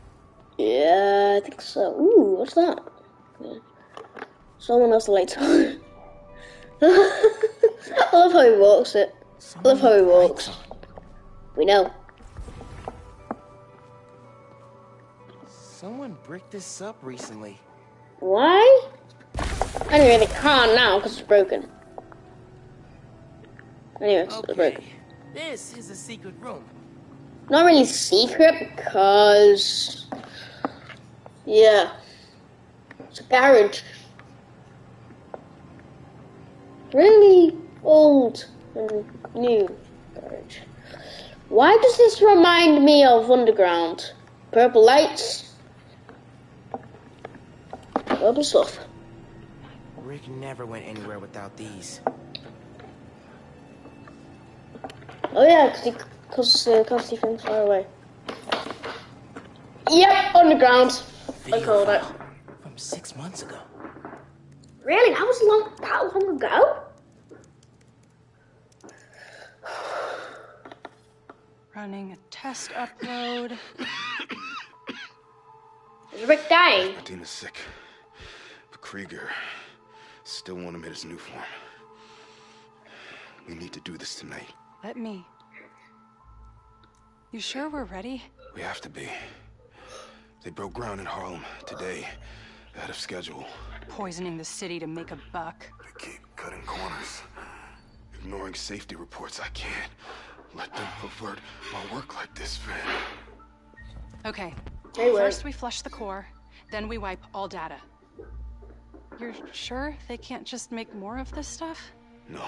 Yeah, I think so. Ooh, what's that? Someone else lights on. I love how he walks it. I love how he walks. We know. Someone bricked this up recently. Why? Anyway, they can't now because it's broken. Anyway, it's Okay. broken. This is a secret room. Not really secret because. Yeah. It's a garage. Really old and new garage. Why does this remind me of Underground? Purple lights. Purple stuff. Rick never went anywhere without these. Oh yeah, because uh, can't see things far away. Yep, Underground. I called it. From six months ago. Really? That was long, that long ago? Running a test upload. Is Rick dying? Martina's sick. But Krieger still want him in his new form. We need to do this tonight. Let me. You sure we're ready? We have to be. They broke ground in Harlem today, ahead of schedule. Poisoning the city to make a buck. They keep cutting corners. Ignoring safety reports. I can't let them pervert my work like this, Phin. Okay. Hey. First we flush the core, then we wipe all data. You're sure they can't just make more of this stuff? No.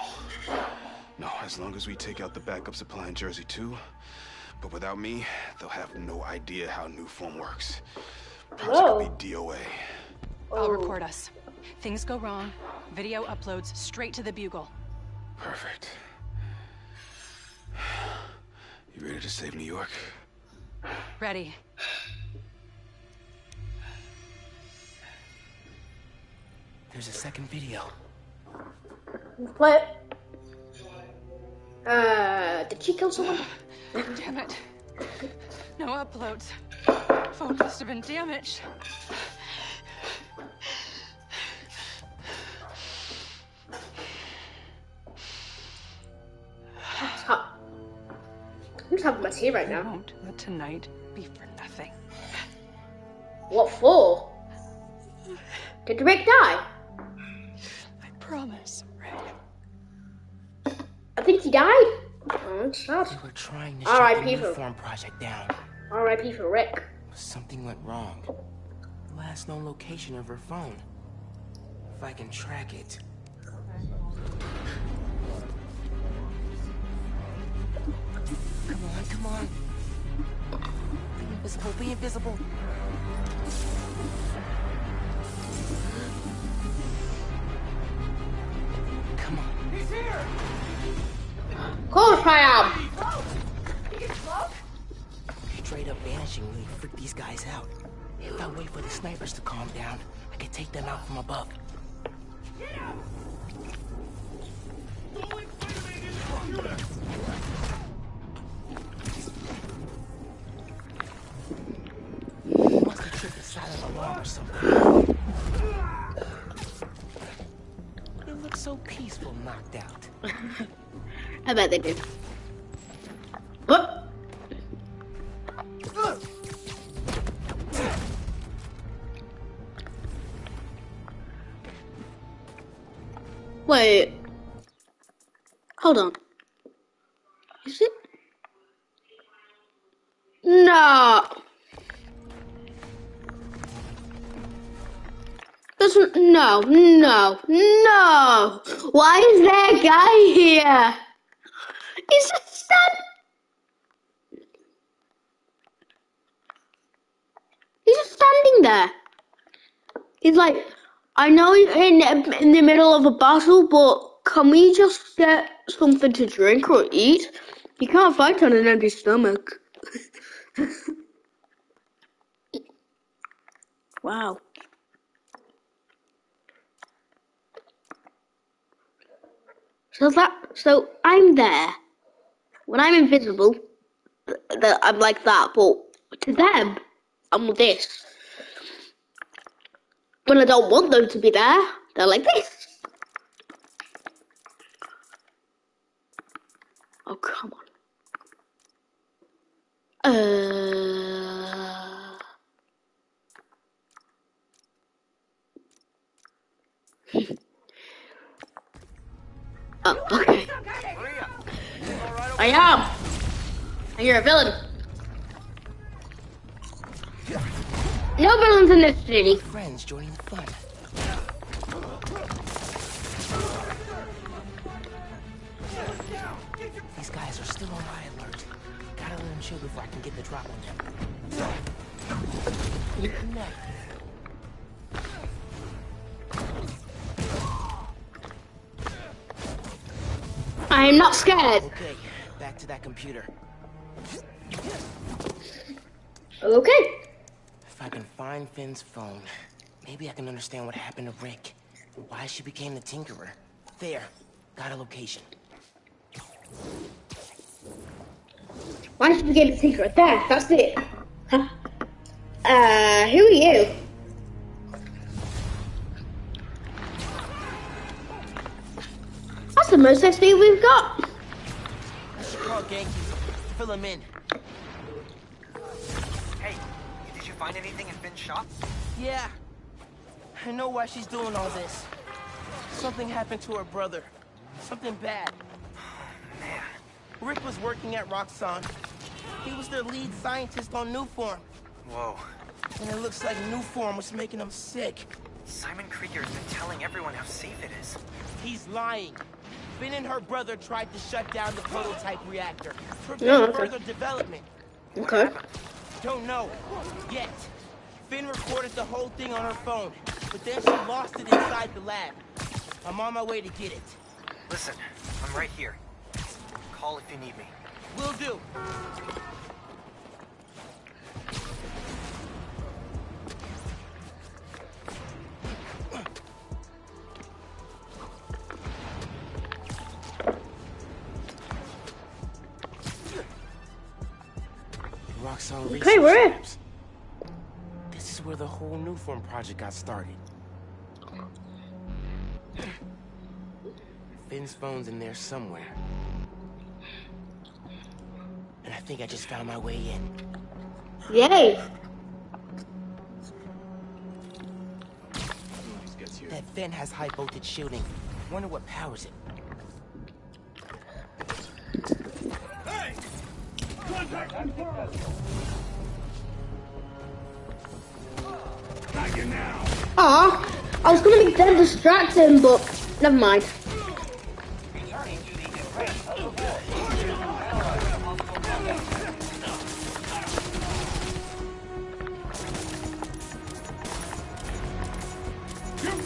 No, as long as we take out the backup supply in Jersey too. But without me, they'll have no idea how Nuform works. Project Whoa. will be DOA. I'll oh. record us. Things go wrong, video uploads straight to the Bugle. Perfect. You ready to save New York? Ready. There's a second video. Play it. Uh, did she kill someone? Damn it. No uploads. Phone must have been damaged. Having my tea right now. Won't let tonight be for nothing. What for? Did Rick die? I promise, Ray. I think he died. Oh, sad. We were trying to shut the for uniform project down. R.I.P. for Rick. Something went wrong. The last known location of her phone. If I can track it. Come on, come on. Be invisible, be invisible. Come on. He's here! Of course I am. Straight up vanishing really freaked these guys out. If I wait for the snipers to calm down, I can take them out from above. Must alarm or something. It looks so peaceful knocked out. I bet they do. What? Wait. Hold on. No. No. No. Why is a guy here? He's just stand. He's just standing there. He's like, I know you're in in the middle of a battle, but can we just get something to drink or eat? You can't fight on an empty stomach. wow. So that so I'm there. When I'm invisible, I'm like that, but to them, I'm this. When I don't want them to be there, they're like this. Oh come on. Uh. oh, okay. I am. And you're a villain. No villains in this city. Friends joining the fun. These guys are still on high alert. Gotta let them chill before I can get the drop on them. I am not scared. Okay, back to that computer. Okay. If I can find Phin's phone, maybe I can understand what happened to Rick. Why she became the Tinkerer. There, got a location. Why did you get a Tinkerer? There, that's it. Huh? Uh, who are you? That's the most XP we've got. Call Ganke. Fill him in. Hey, did you find anything in Phin's shop? Yeah. I know why she's doing all this. Something happened to her brother. Something bad. Man, Rick was working at Roxxon. He was their lead scientist on Nuform. Whoa. And it looks like Nuform was making him sick. Simon Krieger's been telling everyone how safe it is. He's lying. Phin and her brother tried to shut down the prototype reactor, prevent No, okay. further development. Okay. Don't know. Yet. Phin recorded the whole thing on her phone, but then she lost it inside the lab. I'm on my way to get it. Listen, I'm right here. Call if you need me. Will do. Roxxon Okay, we're in. Labs. This is where the whole Nuform project got started. Phin's phone's in there somewhere. And I think I just found my way in. Yay. That vent has high voltage shielding. Wonder what powers it. Aw, I was gonna make them distract him, but never mind.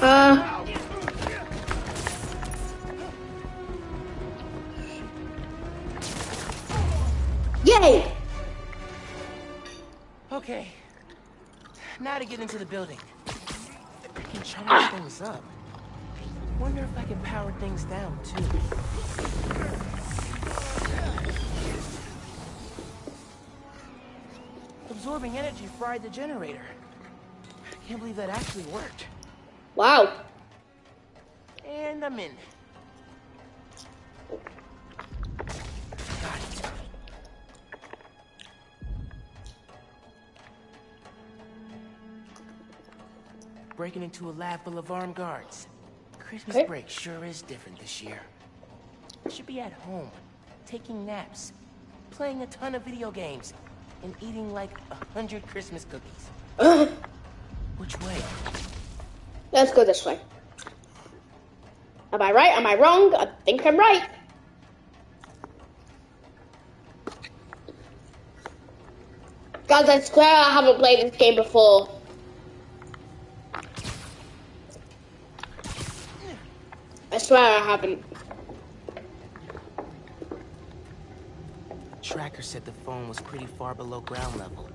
Uh. To get into the building. I can charge things up. Wonder if I can power things down, too. Absorbing energy fried the generator. I can't believe that actually worked. Wow. And I'm in. Got it. Breaking into a lab full of armed guards. Christmas Okay. break sure is different this year. I should be at home, taking naps, playing a ton of video games, and eating like a hundred Christmas cookies. Which way? Let's go this way. Am I right? Am I wrong? I think I'm right. Guys, I swear I haven't played this game before. Swear I haven't. Tracker said the phone was pretty far below ground level.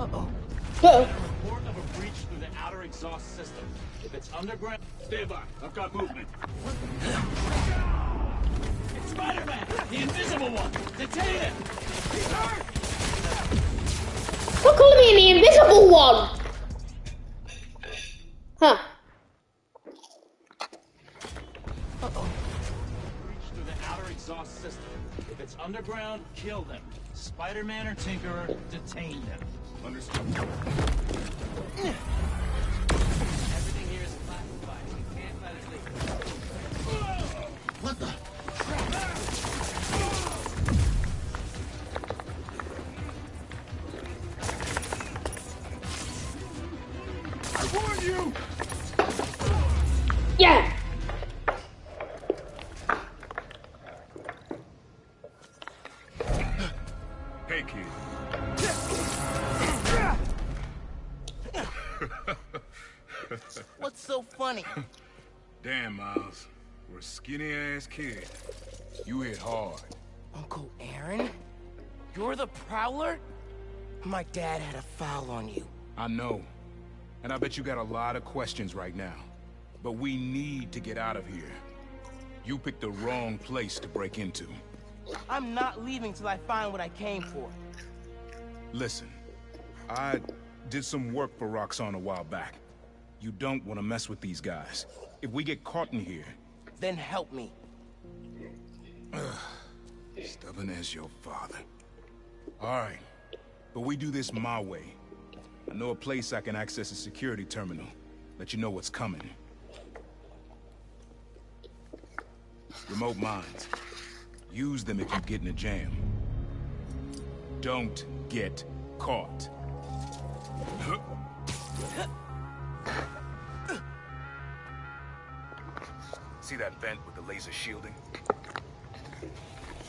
Uh-oh. Uh-oh. Report of a breach through the outer exhaust system. If it's underground, stand by. I've got movement. Spider-Man or Tinkerer, detain them. Understood. Skinny ass kid. You hit hard. Uncle Aaron? You're the Prowler? My dad had a foul on you. I know. And I bet you got a lot of questions right now. But we need to get out of here. You picked the wrong place to break into. I'm not leaving till I find what I came for. Listen, I did some work for Roxxon a while back. You don't want to mess with these guys. If we get caught in here, Then help me. stubborn as your father. All right, but we do this my way. I know a place I can access a security terminal. Let you know what's coming. Remote mines. Use them if you get in a jam. Don't get caught. See that vent with the laser shielding?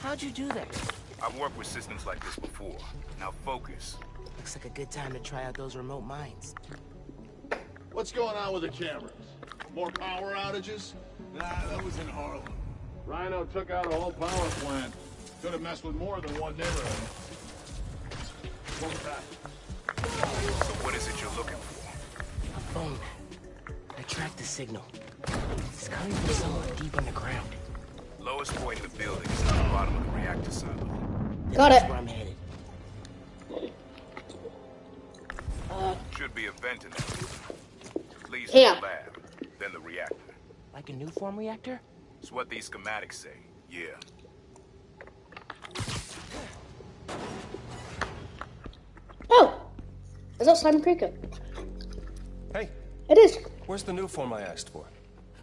How'd you do that? I've worked with systems like this before. Now focus. Looks like a good time to try out those remote mines. What's going on with the cameras? More power outages? Nah, that was in Harlem. Rhino took out a whole power plant. Could have messed with more than one neighborhood. What's that? So what is it you're looking for? A phone. I tracked the signal. It's coming from somewhere deep underground. Lowest point in the building is at the bottom of the reactor silo. Got That's it. where I'm headed. Uh, Should be a vent in there. Leads Here. to the lab, then the reactor. Like a Nuform reactor? It's what these schematics say. Yeah. Oh! Is that Simon Krieger? Hey. It is. Where's the Nuform I asked for?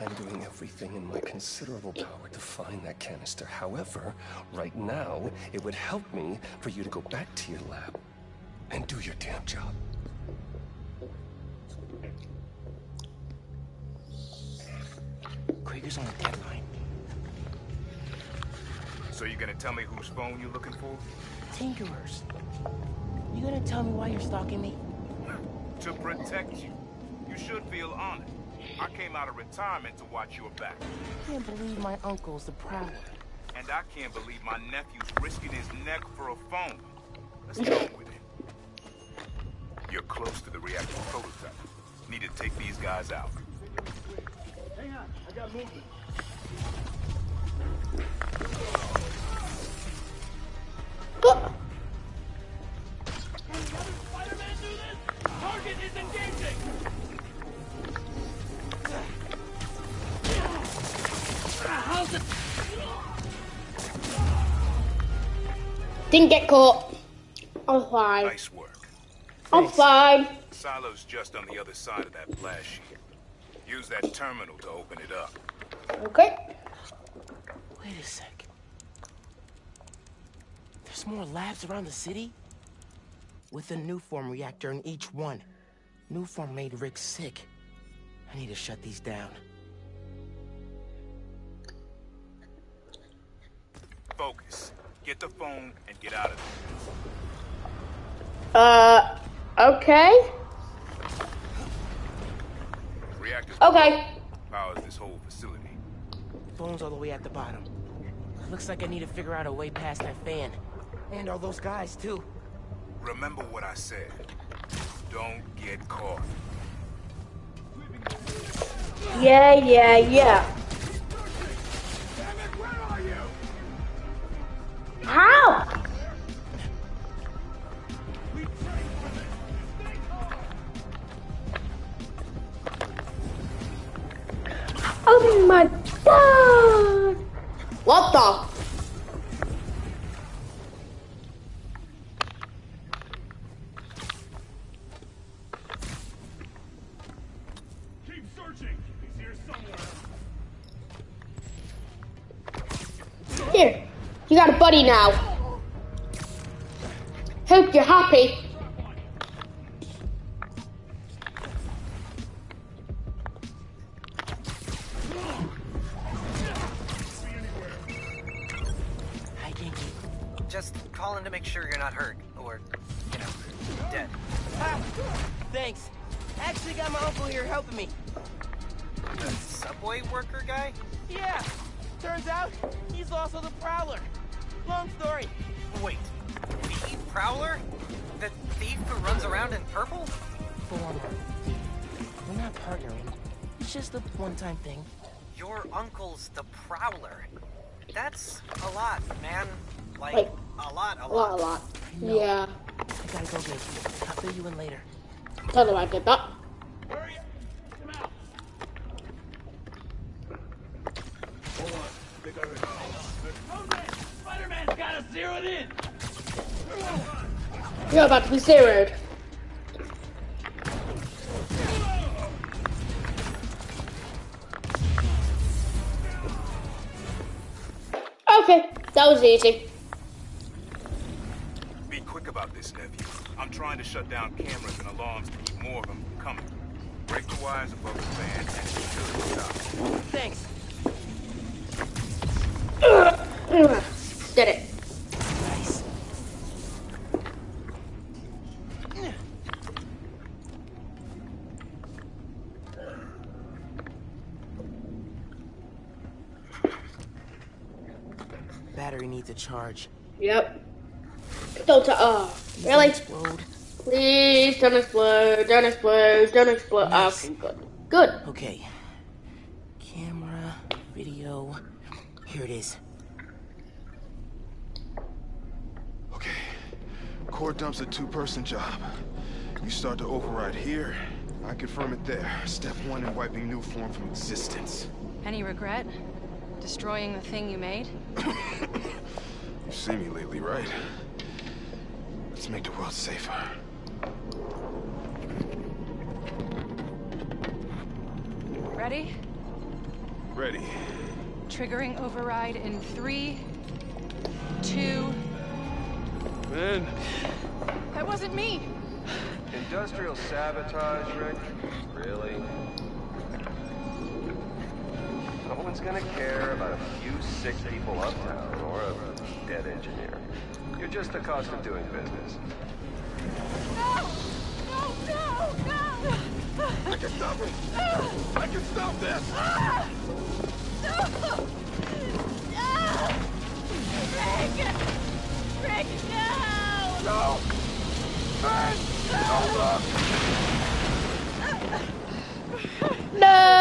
I'm doing everything in my considerable power to find that canister. However, right now, it would help me for you to go back to your lab and do your damn job. Krieger's on a deadline. So you're gonna tell me whose phone you're looking for? Tinkerers. You gonna tell me why you're stalking me? To protect you. You should feel honored. I came out of retirement to watch your back. I Can't believe my uncle's the Prowler. And I can't believe my nephew's risking his neck for a phone. Let's get on with it. You're close to the reactor prototype. Need to take these guys out. Hang on, I got movement. Can the Spider-Man do this? Target is engaging! How's? Didn't get caught. I'm fine. Nice work. I'm fine. Silo's just on the other side of that blast shield. Use that terminal to open it up. Okay. Wait a sec. There's more labs around the city? With a Nuform reactor in each one. Nuform made Rick sick. I need to shut these down. Focus. Get the phone and get out of there. Uh, okay. Reactor's Okay. powers this whole facility. Phone's all the way at the bottom. Looks like I need to figure out a way past that fan. And all those guys, too. Remember what I said. Don't get caught. Yeah, yeah, yeah. Buddy now. Hope you're happy. Battery needs a charge. Yep. Don't t- oh, really? Explode. Please don't explode, don't explode, don't explode. Nice. Okay, good. Good. Okay. Camera, video. Here it is. Okay. Core dump's a two-person job. You start to override here, I confirm it there. Step one in wiping Nuform from existence. Any regret? Destroying the thing you made? You've seen me lately, right? Let's make the world safer. Ready? Ready. Triggering override in three, two. Ben, That wasn't me. industrial sabotage, Rick? Really? One's gonna care about a few sick people uptown or a dead engineer. You're just the cost of doing business. No! No, no, no! I can stop it! I can stop this! No! No! Rick! Rick, no! No! Ben! No, look! No!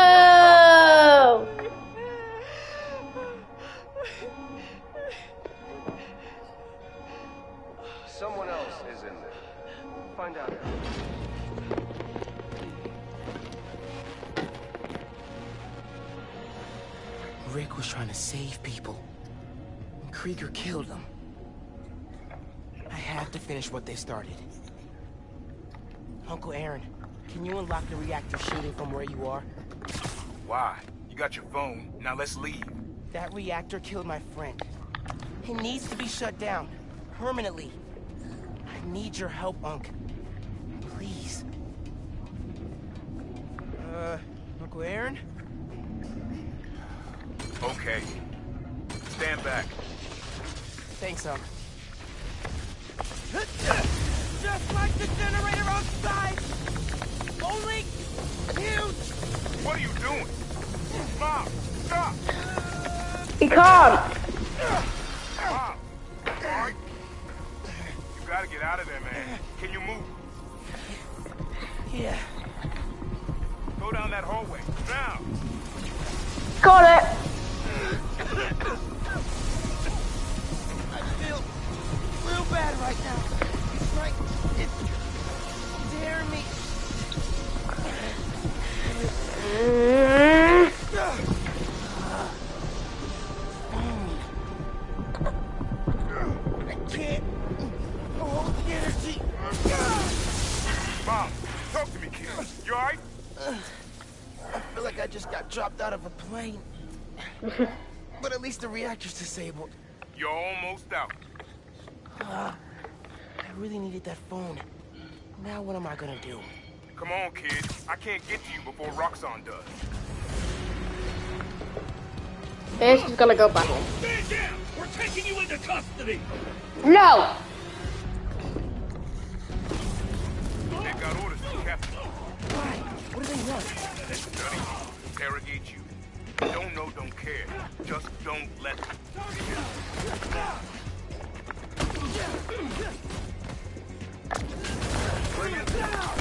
Can you unlock the reactor shooting from where you are? Why? You got your phone. Now let's leave. That reactor killed my friend. It needs to be shut down. Permanently. I need your help, Unc. Please. Uh, Uncle Aaron? Okay. Stand back. Thanks, Unc. Just like the generator outside! Only huge! What are you doing? Mom, stop! He can't. Mom! Alright? You gotta get out of there, man. Can you move? Yeah. Go down that hallway. Now! Got it. I feel real bad right now. It's like it's tearing me. But at least the reactor's disabled. You're almost out. Ah, I really needed that phone. Now what am I gonna do? Come on, kid. I can't get to you before Roxxon does. This is gonna go back. Stand down! We're taking you into custody! No! They've got orders from Captain. Why? What do they want? They study you, interrogate you. Don't know, don't care. Just don't let them. He's hurt! Got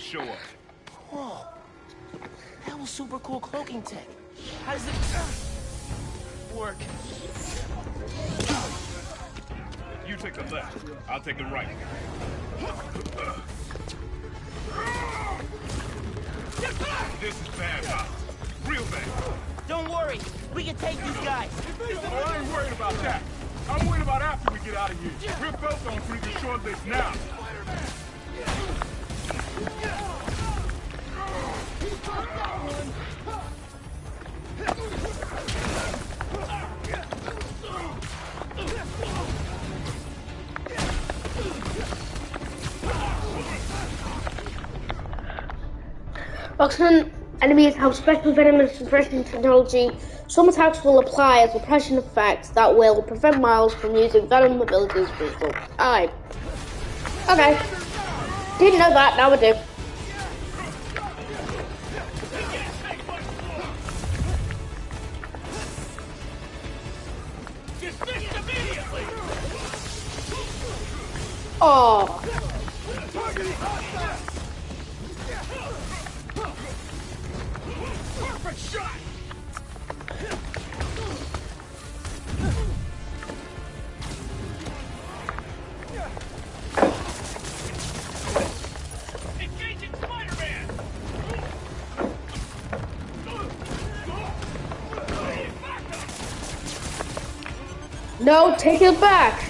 show up. Whoa. That was super cool cloaking tech. How does it work? You take the left. I'll take the right. This is bad, Miles. Real bad. Don't worry. We can take these guys. Oh, I ain't worried about that. I'm worried about after we get out of here. We're both on pretty short list now. Roxxon enemies have special venomous suppression technology. Some attacks will apply a suppression effect that will prevent Miles from using venom abilities for some time. Okay. Didn't know that, now I do. No, take it back.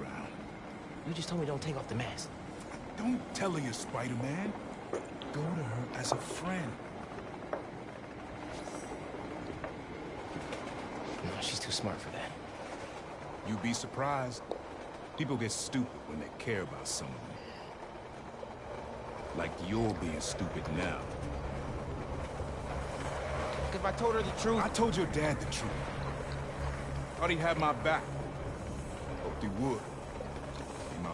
You just told me don't take off the mask. Don't tell her you're Spider-Man. Go to her as a friend. No, she's too smart for that. You'd be surprised. People get stupid when they care about someone. Like you're being stupid now. If I told her the truth... I told your dad the truth. Thought he had my back. Hoped he would.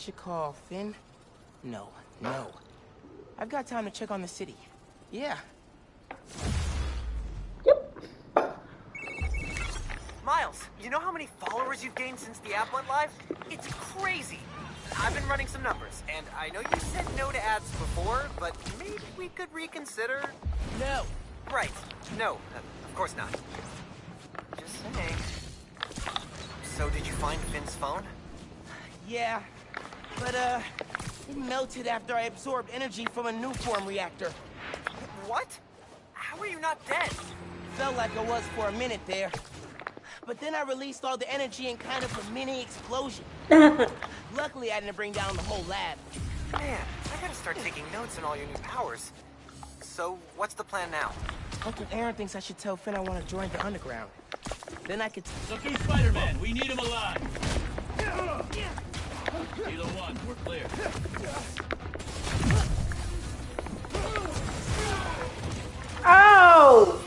Should call Phin. No, no. I've got time to check on the city. Yeah. Miles, you know how many followers you've gained since the app went live? It's crazy. I've been running some numbers, and I know you said no to ads before, but maybe we could reconsider. No. Right. No, uh, of course not. Just saying. So, did you find Phin's phone? Yeah. But, uh, it melted after I absorbed energy from a Nuform reactor. What? How How are you not dead? Felt like I was for a minute there. But then I released all the energy in kind of a mini explosion. Luckily, I didn't bring down the whole lab. Man, I gotta start taking notes on all your new powers. So, what's the plan now? Uncle Aaron thinks I should tell Phin I want to join the underground. Then I could. Look who's Spider-Man. We need him alive. Kilo we're clear. Ow!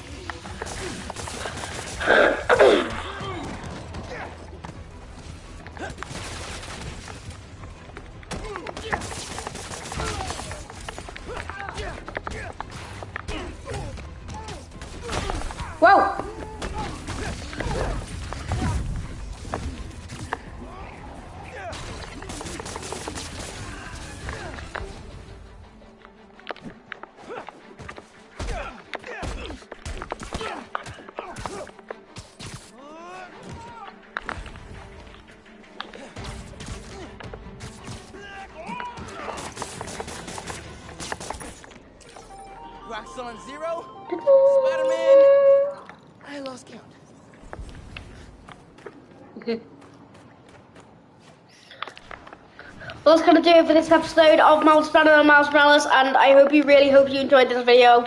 For this episode of Miles Spider and Miles Morales, and I hope you really hope you enjoyed this video.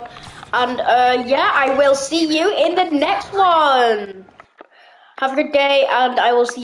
And uh, yeah, I will see you in the next one. Have a good day, and I will see